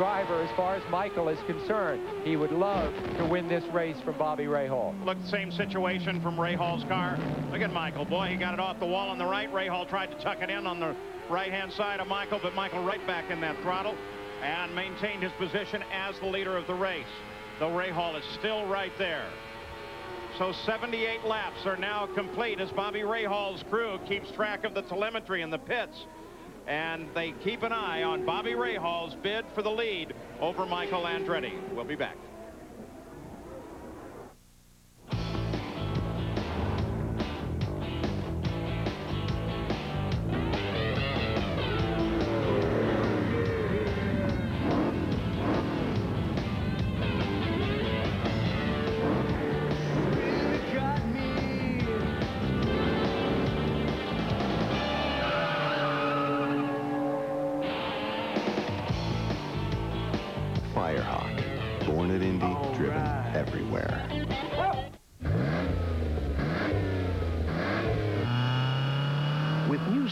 driver as far as Michael is concerned. He would love to win this race from Bobby Rahal. Look, same situation from Rahal's car. Look at Michael. Boy, he got it off the wall on the right. Rahal tried to tuck it in on the right-hand side of Michael, but Michael right back in that throttle and maintained his position as the leader of the race. Though Rahal is still right there. So 78 laps are now complete as Bobby Rahal's crew keeps track of the telemetry in the pits. And they keep an eye on Bobby Rahal's bid for the lead over Michael Andretti. We'll be back.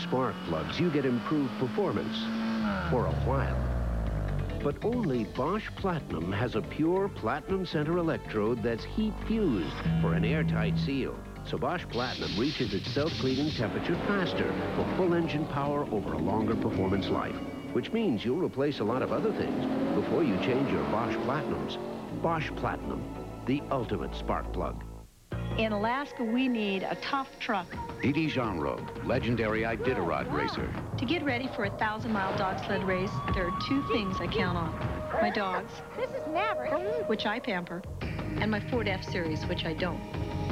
Spark plugs, you get improved performance for a while. But only Bosch Platinum has a pure platinum center electrode that's heat fused for an airtight seal. So Bosch Platinum reaches its self-cleaning temperature faster for full engine power over a longer performance life. Which means you'll replace a lot of other things before you change your Bosch Platinums. Bosch Platinum, the ultimate spark plug. In Alaska, we need a tough truck. DeeDee Jonrowe, legendary Iditarod racer. To get ready for a thousand-mile dog sled race, there are two things I count on. My dogs, This is Maverick. which I pamper, and my Ford F-Series, which I don't.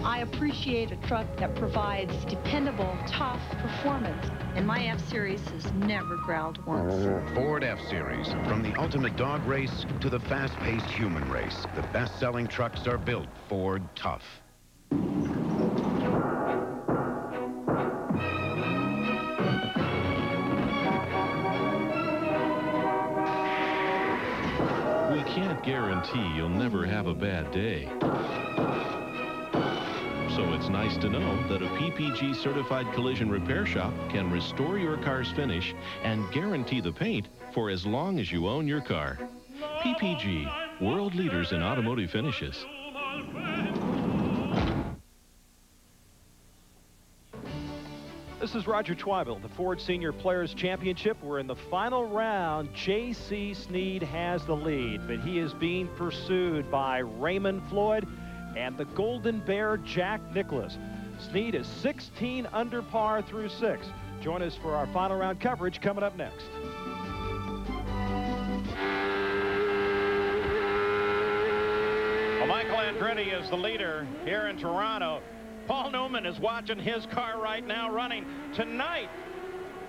I appreciate a truck that provides dependable, tough performance, and my F-Series has never growled once. Ford F-Series. From the ultimate dog race to the fast-paced human race, the best-selling trucks are built Ford Tough. We can't guarantee you'll never have a bad day. So it's nice to know that a PPG certified collision repair shop can restore your car's finish and guarantee the paint for as long as you own your car. PPG, world leaders in automotive finishes. This is Roger Twibell, the Ford Senior Players Championship. We're in the final round. J.C. Snead has the lead, but he is being pursued by Raymond Floyd and the Golden Bear Jack Nicklaus. Snead is 16 under par through six. Join us for our final round coverage coming up next. Well, Michael Andretti is the leader here in Toronto. Paul Newman is watching his car right now running. Tonight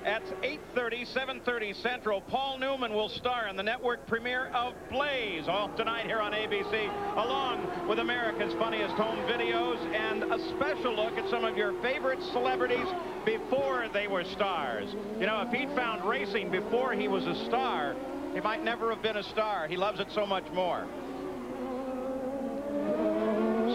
at 8.30, 7.30 Central, Paul Newman will star in the network premiere of Blaze, all tonight here on ABC, along with America's Funniest Home Videos and a special look at some of your favorite celebrities before they were stars. You know, if he'd found racing before he was a star, he might never have been a star. He loves it so much more.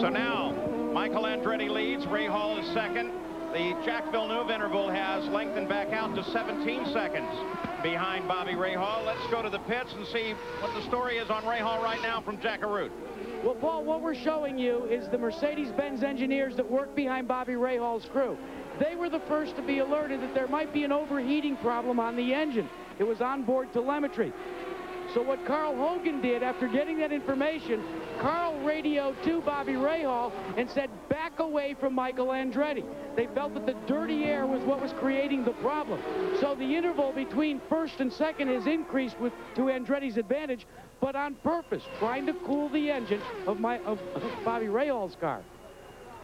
So now, Michael Andretti leads. Rahal is second. The Jacques Villeneuve interval has lengthened back out to 17 seconds behind Bobby Rahal. Let's go to the pits and see what the story is on Rahal right now from Jack Arute. Well, Paul, what we're showing you is the Mercedes-Benz engineers that work behind Bobby Rahal's crew. They were the first to be alerted that there might be an overheating problem on the engine. It was onboard telemetry. So what Carl Hogan did after getting that information, Carl radioed to Bobby Rahal and said, back away from Michael Andretti. They felt that the dirty air was what was creating the problem. So the interval between first and second has increased with, to Andretti's advantage, but on purpose, trying to cool the engine of, my, of, Bobby Rahal's car.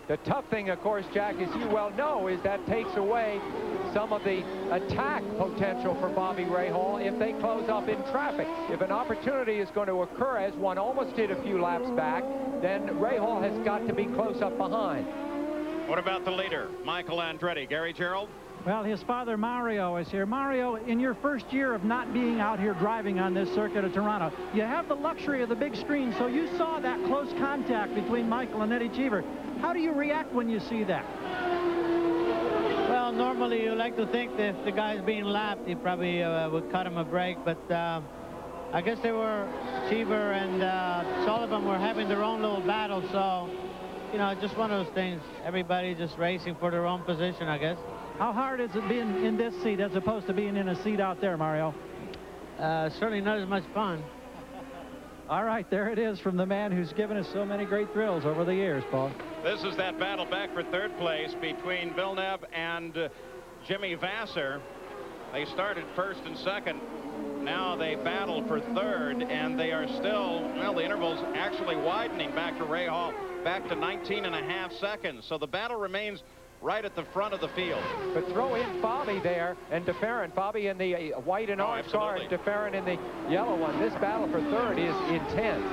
The tough thing, of course, Jack, as you well know, is that takes away some of the attack potential for Bobby Rahal if they close up in traffic. If an opportunity is going to occur, as one almost did a few laps back, then Rahal has got to be close up behind. What about the leader, Michael Andretti? Gary Gerould? Well, his father Mario is here. Mario, in your first year of not being out here driving on this circuit of Toronto, you have the luxury of the big screen, so you saw that close contact between Michael and Eddie Cheever. How do you react when you see that? Well, normally you like to think that if the guy's being lapped, he probably uh, would cut him a break, but uh, I guess they were, Cheever and uh, Sullivan were having their own little battle, so, you know, just one of those things. Everybody just racing for their own position, I guess. How hard is it being in this seat as opposed to being in a seat out there, Mario? Uh, certainly not as much fun. All right, there it is from the man who's given us so many great thrills over the years, Paul. This is that battle back for third place between Villeneuve and uh, Jimmy Vasser. They started first and second. Now they battle for third, and they are still, well, the interval's actually widening back to Rahal, back to 19 and a half seconds. So the battle remains right at the front of the field. But throw in Bobby there and de Ferran. Bobby in the uh, white and Oh, orange car, absolutely. de Ferran in the yellow one. This battle for third is intense.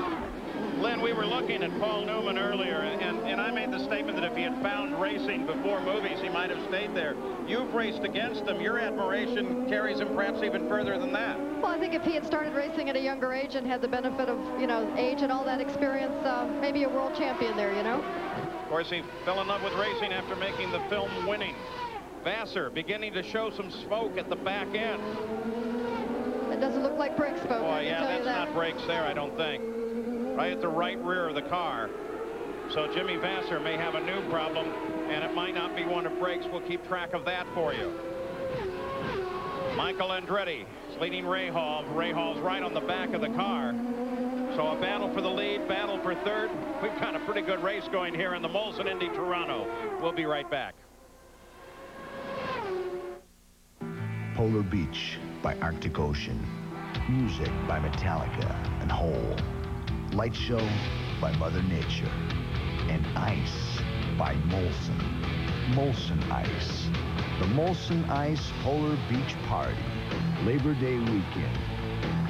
Lyn, we were looking at Paul Newman earlier, and, and I made the statement that if he had found racing before movies, he might have stayed there. You've raced against him. Your admiration carries him perhaps even further than that. Well, I think if he had started racing at a younger age and had the benefit of, you know, age and all that experience, uh, maybe a world champion there, you know? Of course, he fell in love with racing after making the film Winning. Vasser beginning to show some smoke at the back end. It doesn't look like brake smoke, Boy, yeah, that's that. not brakes there, I don't think. Right at the right rear of the car. So Jimmy Vasser may have a new problem, and it might not be one of brakes. We'll keep track of that for you. Michael Andretti leading Rahal. Rahal's right on the back of the car. So a battle for the lead, battle for third. We've got a pretty good race going here in the Molson Indy Toronto. We'll be right back. Polar Beach by Arctic Ocean. Music by Metallica and Hole. Light Show by Mother Nature. And Ice by Molson. Molson Ice. The Molson Ice Polar Beach Party. Labor Day weekend.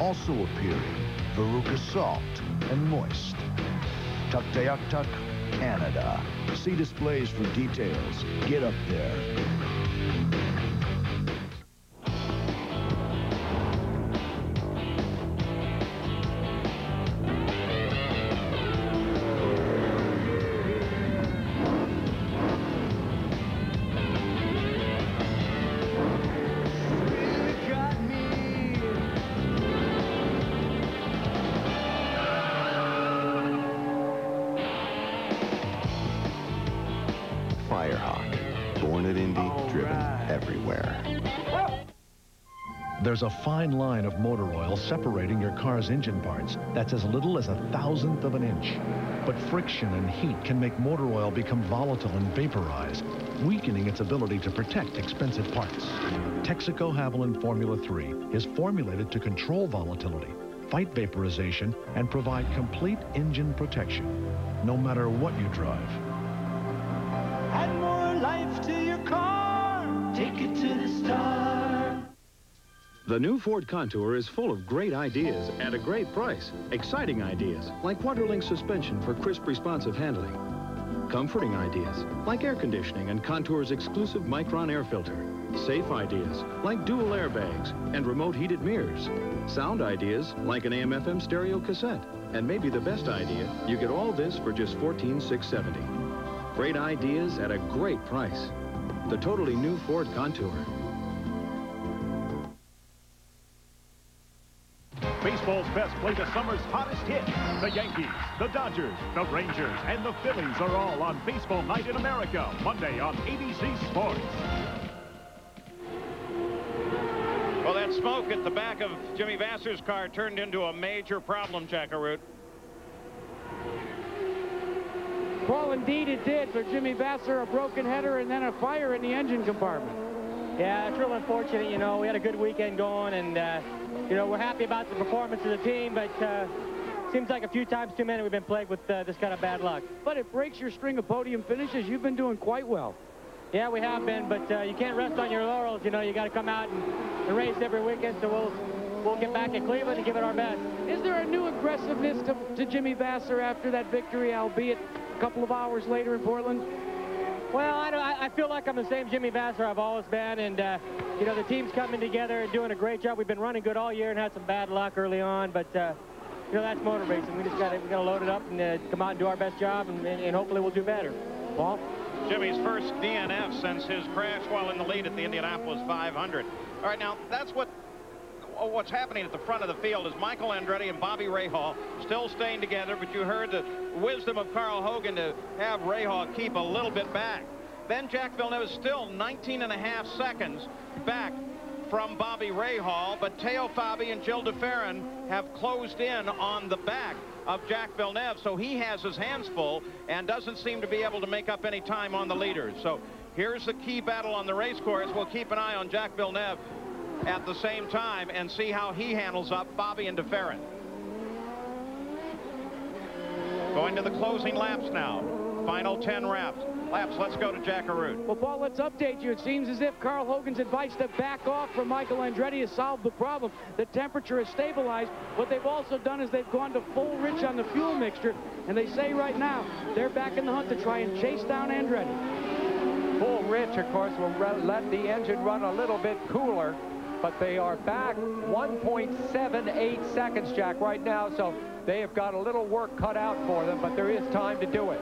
Also appearing, Veruca Salt and Moist. Tuktoyaktuk, Canada. See displays for details. Get up there. There's a fine line of motor oil separating your car's engine parts that's as little as a thousandth of an inch. But friction and heat can make motor oil become volatile and vaporize, weakening its ability to protect expensive parts. Texaco Havoline Formula 3 is formulated to control volatility, fight vaporization, and provide complete engine protection, no matter what you drive. The new Ford Contour is full of great ideas at a great price. Exciting ideas, like Quadralink suspension for crisp, responsive handling. Comforting ideas, like air conditioning and Contour's exclusive Micron air filter. Safe ideas, like dual airbags and remote heated mirrors. Sound ideas, like an AM-FM stereo cassette. And maybe the best idea, you get all this for just 14,670. Great ideas at a great price. The totally new Ford Contour. Baseball's best play the summer's hottest hit. The Yankees, the Dodgers, the Rangers, and the Phillies are all on Baseball Night in America, Monday on ABC Sports. Well, that smoke at the back of Jimmy Vasser's car turned into a major problem, Jack Well, indeed it did for Jimmy Vasser, a broken header and then a fire in the engine compartment. Yeah, it's real unfortunate. You know, we had a good weekend going, and, uh, you know, we're happy about the performance of the team, but uh, seems like a few times too many we've been plagued with uh, this kind of bad luck. But it breaks your string of podium finishes. You've been doing quite well. Yeah, we have been, but uh, you can't rest on your laurels. You know, you got to come out and, and race every weekend, so we'll we'll get back at Cleveland and give it our best. Is there a new aggressiveness to, to Jimmy Vasser after that victory, albeit a couple of hours later in Portland? Well, I, I feel like I'm the same Jimmy Vasser I've always been, and, uh, you know, the team's coming together and doing a great job. We've been running good all year and had some bad luck early on, but, uh, you know, that's motor racing. We just got to got to load it up and uh, come out and do our best job, and, and, and hopefully we'll do better. Paul? Jimmy's first DNF since his crash while in the lead at the Indianapolis 500. All right, now, that's what Oh, what's happening at the front of the field is Michael Andretti and Bobby Rahal still staying together, but you heard the wisdom of Carl Hogan to have Rahal keep a little bit back. Then Jacques Villeneuve is still 19 and a half seconds back from Bobby Rahal, but Teo Fabi and Gil de Ferran have closed in on the back of Jacques Villeneuve, so he has his hands full and doesn't seem to be able to make up any time on the leaders. So here's the key battle on the race course. We'll keep an eye on Jacques Villeneuve at the same time and see how he handles up Bobby and de Ferran. Going to the closing laps now. Final 10 laps. Laps. Let's go to Jack Arute. Well, Paul, let's update you. It seems as if Carl Hogan's advice to back off from Michael Andretti has solved the problem. The temperature has stabilized. What they've also done is they've gone to full rich on the fuel mixture, and they say right now they're back in the hunt to try and chase down Andretti. Full rich, of course, will let the engine run a little bit cooler but they are back 1.78 seconds, Jack, right now. So they have got a little work cut out for them, but there is time to do it.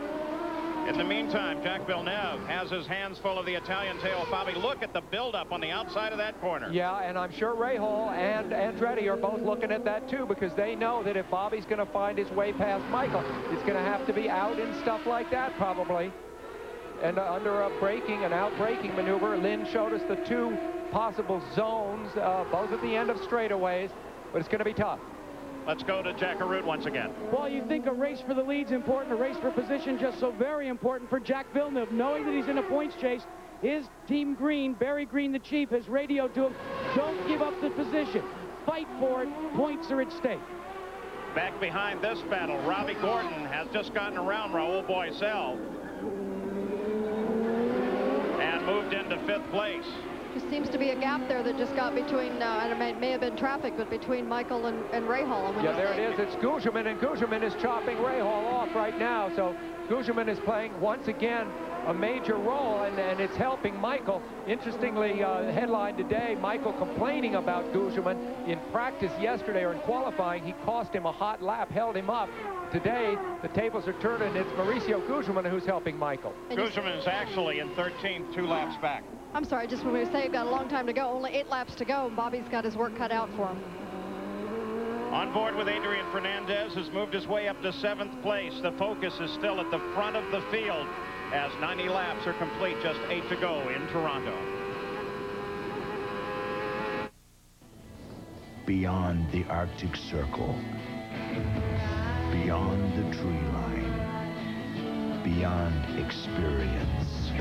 In the meantime, Jacques Villeneuve has his hands full of the Italian Teo Fabi, Look at the buildup on the outside of that corner. Yeah, and I'm sure Rahal and Andretti are both looking at that too because they know that if Bobby's going to find his way past Michael, he's going to have to be out in stuff like that probably. And uh, under a braking, an out braking maneuver, Lyn showed us the two possible zones, uh, both at the end of straightaways, but it's going to be tough. Let's go to Jack Arute once again. Well, you think a race for the lead's important, a race for position just so very important for Jacques Villeneuve, knowing that he's in a points chase. His team Green, Barry Green, the chief, has radioed to him, don't give up the position. Fight for it. Points are at stake. Back behind this battle, Robby Gordon has just gotten around Raul Boesel and moved into fifth place. There seems to be a gap there that just got between, uh, and it may, may, have been traffic, but between Michael and, and Rahal. Yeah, there it is. It's Gugelmin, and Gugelmin is chopping Rahal off right now. So Gugelmin is playing once again a major role, and, and it's helping Michael. Interestingly, uh, headline today, Michael complaining about Gugelmin in practice yesterday or in qualifying. He cost him a hot lap, held him up. Today, the tables are turning. It's Mauricio Gugelmin who's helping Michael. Gugelmin is actually in 13, two laps back. I'm sorry, just when we say we've got a long time to go, only eight laps to go, and Bobby's got his work cut out for him. On board with Adrian Fernandez has moved his way up to seventh place. The focus is still at the front of the field as 90 laps are complete, just eight to go in Toronto. Beyond the Arctic Circle, beyond the tree line, beyond experience.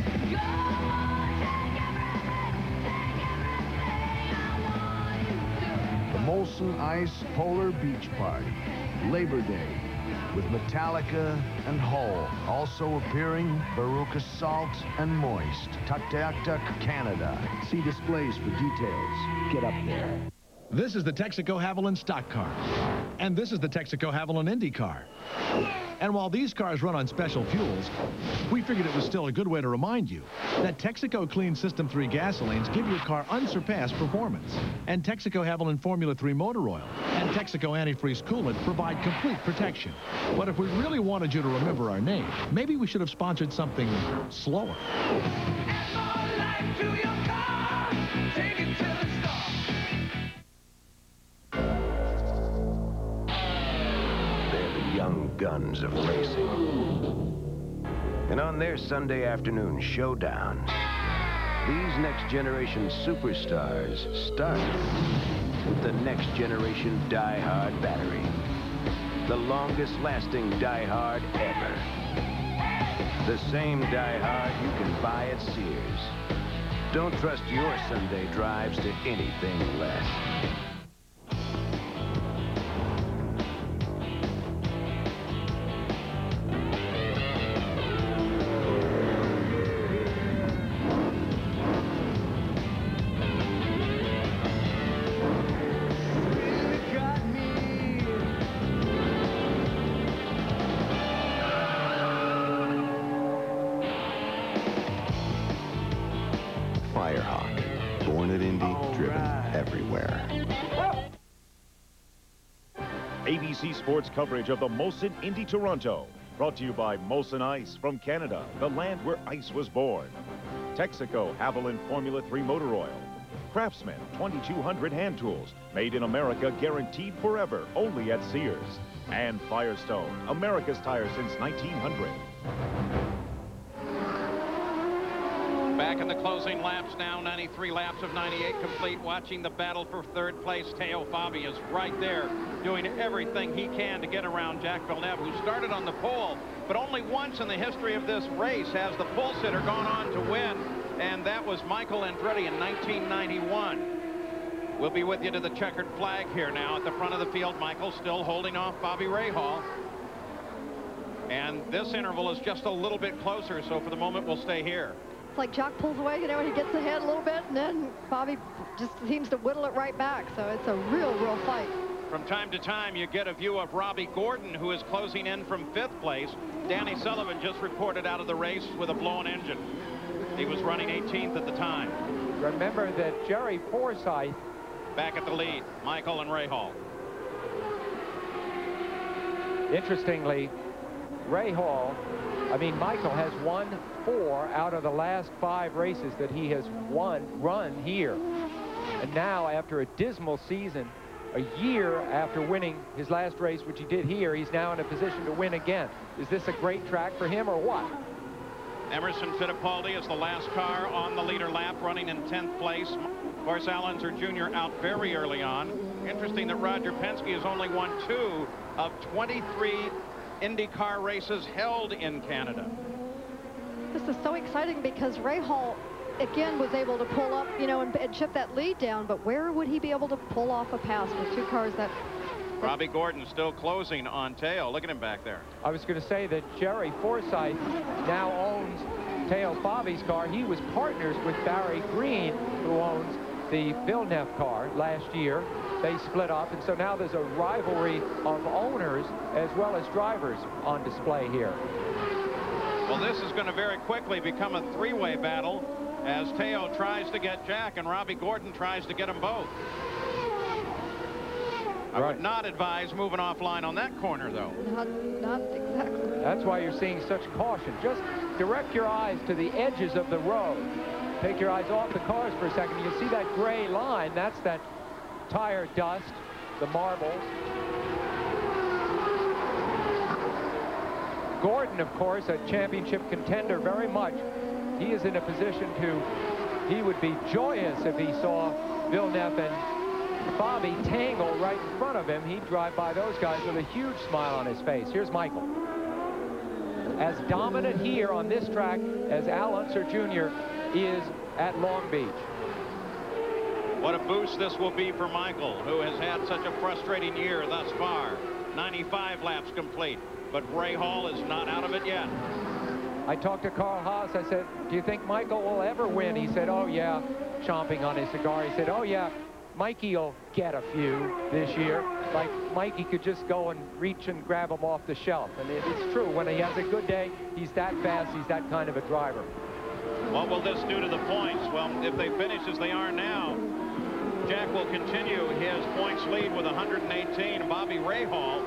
Molson Ice Polar Beach Party, Labor Day, with Metallica and Hole. Also appearing, Veruca Salt and Moist. Tuktoyaktuk, Canada. See displays for details. Get up there. This is the Texaco Havoline stock car. And this is the Texaco Havoline Indy car. And while these cars run on special fuels, we figured it was still a good way to remind you that Texaco Clean System 3 gasolines give your car unsurpassed performance. And Texaco Havoline Formula 3 motor oil and Texaco antifreeze coolant provide complete protection. But if we really wanted you to remember our name, maybe we should have sponsored something slower. Guns of racing. And on their Sunday afternoon showdown, These next generation superstars start with the next generation die-hard battery. The longest lasting die-hard ever. The same die-hard you can buy at Sears. Don't trust your Sunday drives to anything less. Sports coverage of the Molson Indy Toronto. Brought to you by Molson Ice from Canada, the land where ice was born. Texaco Havoline Formula 3 Motor Oil. Craftsman 2200 hand tools, made in America, guaranteed forever, only at Sears. And Firestone, America's tire since 1900. Back in the closing laps now, 93 laps of 98 complete. Watching the battle for third place. Teo Fabi is right there doing everything he can to get around Jack Villeneuve, who started on the pole, but only once in the history of this race has the pole sitter gone on to win, and that was Michael Andretti in 1991. We'll be with you to the checkered flag here now at the front of the field. Michael still holding off Bobby Rahal. And this interval is just a little bit closer, so for the moment we'll stay here. It's like Jacques pulls away, you know, he gets ahead a little bit, and then Bobby just seems to whittle it right back. So it's a real, real fight. From time to time, you get a view of Robby Gordon, who is closing in from fifth place. Danny Sullivan just reported out of the race with a blown engine. He was running 18th at the time. Remember that Jerry Forsythe back at the lead, Michael and Rahal. Interestingly, Rahal, I mean, Michael has won four out of the last five races that he has won, run here. And now, after a dismal season, a year after winning his last race, which he did here, he's now in a position to win again. Is this a great track for him or what? Emerson Fittipaldi is the last car on the leader lap, running in 10th place. Of course, Al Unser Jr. out very early on. Interesting that Roger Penske has only won two of 23 IndyCar races held in Canada. This is so exciting because Rahal again was able to pull up, you know, and, and chip that lead down, but where would he be able to pull off a pass with two cars that Robby Gordon still closing on Teo. Look at him back there. I was going to say that Jerry Forsythe now owns Teo Fabi's car. He was partners with Barry Green, who owns the Villeneuve car last year. They split up, and so now there's a rivalry of owners as well as drivers on display here. Well, this is going to very quickly become a three-way battle as Teo tries to get Jacques and Robby Gordon tries to get them both. I would not advise moving offline on that corner, though. Not, not exactly. That's why you're seeing such caution. Just direct your eyes to the edges of the road. Take your eyes off the cars for a second. You see that gray line. That's that tire dust, the marbles. Gordon, of course, a championship contender very much. He is in a position to, he would be joyous if he saw Villeneuve and Bobby tangle right in front of him. He'd drive by those guys with a huge smile on his face. Here's Michael. As dominant here on this track as Al Unser Jr. is at Long Beach. What a boost this will be for Michael, who has had such a frustrating year thus far. 95 laps complete, but Rahal is not out of it yet. I talked to Carl Haas. I said, do you think Michael will ever win? He said, oh, yeah, chomping on his cigar. He said, oh, yeah, Mikey will get a few this year. Like Mikey could just go and reach and grab them off the shelf. And it's true. When he has a good day, he's that fast. He's that kind of a driver. What will this do to the points? Well, if they finish as they are now, Jacques will continue his points lead with 118. Bobby Rahal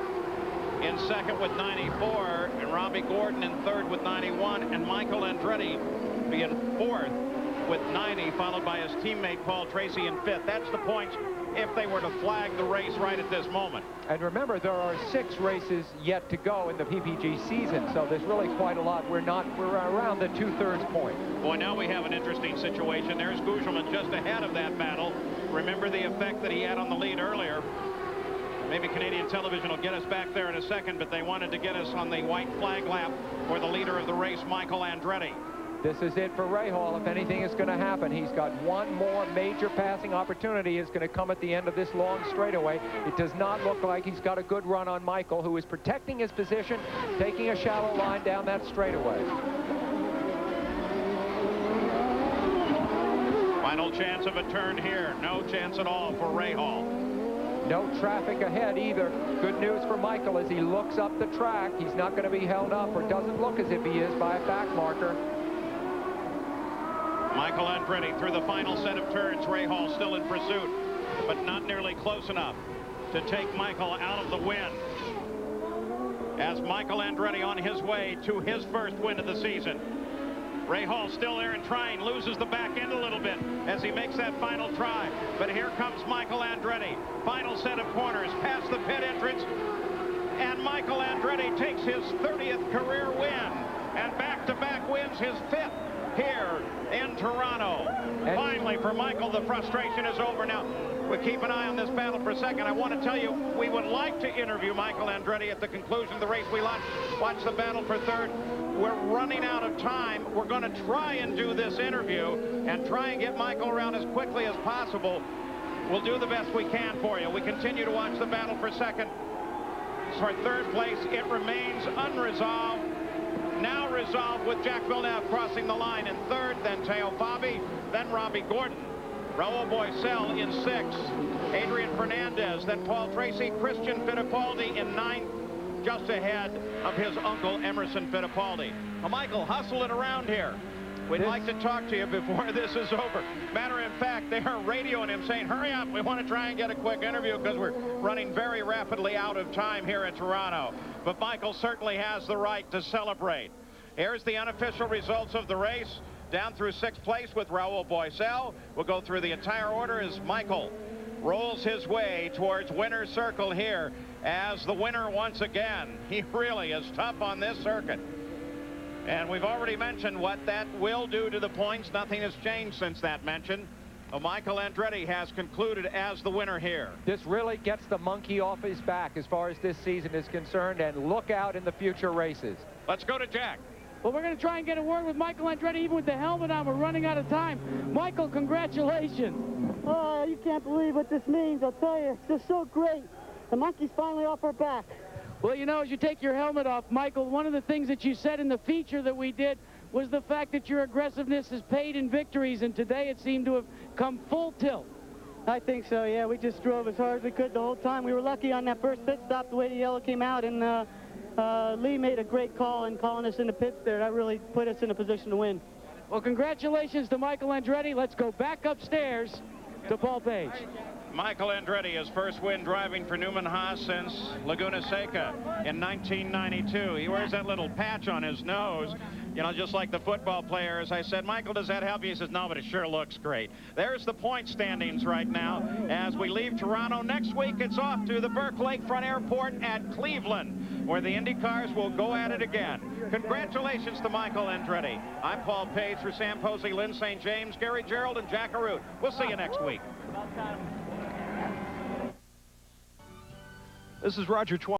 in second with 94, and Robby Gordon in third with 91, and Michael Andretti being fourth with 90, followed by his teammate Paul Tracy in fifth. That's the points if they were to flag the race right at this moment. And remember, there are six races yet to go in the PPG season, so there's really quite a lot. We're not, we're around the two-thirds point. Boy, now we have an interesting situation. There's Gugelmin just ahead of that battle. Remember the effect that he had on the lead earlier. Maybe Canadian television will get us back there in a second, but they wanted to get us on the white flag lap for the leader of the race, Michael Andretti. This is it for Rahal. If anything is going to happen, he's got one more major passing opportunity is going to come at the end of this long straightaway. It does not look like he's got a good run on Michael, who is protecting his position, taking a shallow line down that straightaway. Final chance of a turn here. No chance at all for Rahal. No traffic ahead either. Good news for Michael as he looks up the track. He's not going to be held up or doesn't look as if he is by a back marker. Michael Andretti through the final set of turns. Rahal still in pursuit, but not nearly close enough to take Michael out of the win. As Michael Andretti on his way to his first win of the season. Rahal still there and trying, loses the back end a little bit as he makes that final try. But here comes Michael Andretti. Final set of corners past the pit entrance. And Michael Andretti takes his 30th career win and back-to-back -back wins his fifth here in Toronto. And Finally, for Michael, the frustration is over. Now, we keep an eye on this battle for a second. I want to tell you, we would like to interview Michael Andretti at the conclusion of the race. We watch, watch the battle for third. We're running out of time. We're going to try and do this interview and try and get Michael around as quickly as possible. We'll do the best we can for you. We continue to watch the battle for second. For third place, it remains unresolved now resolved with Jacques Villeneuve crossing the line in third, then Teo Fabi, then Robby Gordon. Raul Boesel in sixth, Adrian Fernandez, then Paul Tracy, Christian Fittipaldi in ninth, just ahead of his uncle Emerson Fittipaldi. Now, Michael, hustle it around here. We'd like to talk to you before this is over. Matter of fact, they are radioing him saying, hurry up, we want to try and get a quick interview because we're running very rapidly out of time here in Toronto. But Michael certainly has the right to celebrate. Here's the unofficial results of the race. Down through sixth place with Raul Boesel. We'll go through the entire order as Michael rolls his way towards winner's circle here as the winner once again. He really is tough on this circuit. And we've already mentioned what that will do to the points. Nothing has changed since that mention. Well, Michael Andretti has concluded as the winner here. This really gets the monkey off his back as far as this season is concerned, and look out in the future races. Let's go to Jack. Well, we're going to try and get a word with Michael Andretti, even with the helmet on. We're running out of time. Michael, congratulations. Oh, you can't believe what this means. I'll tell you, it's just so great. The monkey's finally off our back. Well, you know, as you take your helmet off, Michael, one of the things that you said in the feature that we did was the fact that your aggressiveness is paid in victories, and today it seemed to have come full tilt. I think so, yeah. We just drove as hard as we could the whole time. We were lucky on that first pit stop, the way the yellow came out, and uh, uh, Lee made a great call in calling us in the pits there. That really put us in a position to win. Well, congratulations to Michael Andretti. Let's go back upstairs to Paul Page. Michael Andretti, his first win driving for Newman Haas since Laguna Seca in 1992. He wears that little patch on his nose, you know, just like the football players. I said, Michael, does that help you? He says, no, but it sure looks great. There's the point standings right now as we leave Toronto. Next week, it's off to the Burke Lakefront Airport at Cleveland, where the Indy cars will go at it again. Congratulations to Michael Andretti. I'm Paul Page for Sam Posey, Lyn St. James, Gary Gerould, and Jack Arute. We'll see you next week. This is Roger Twibell.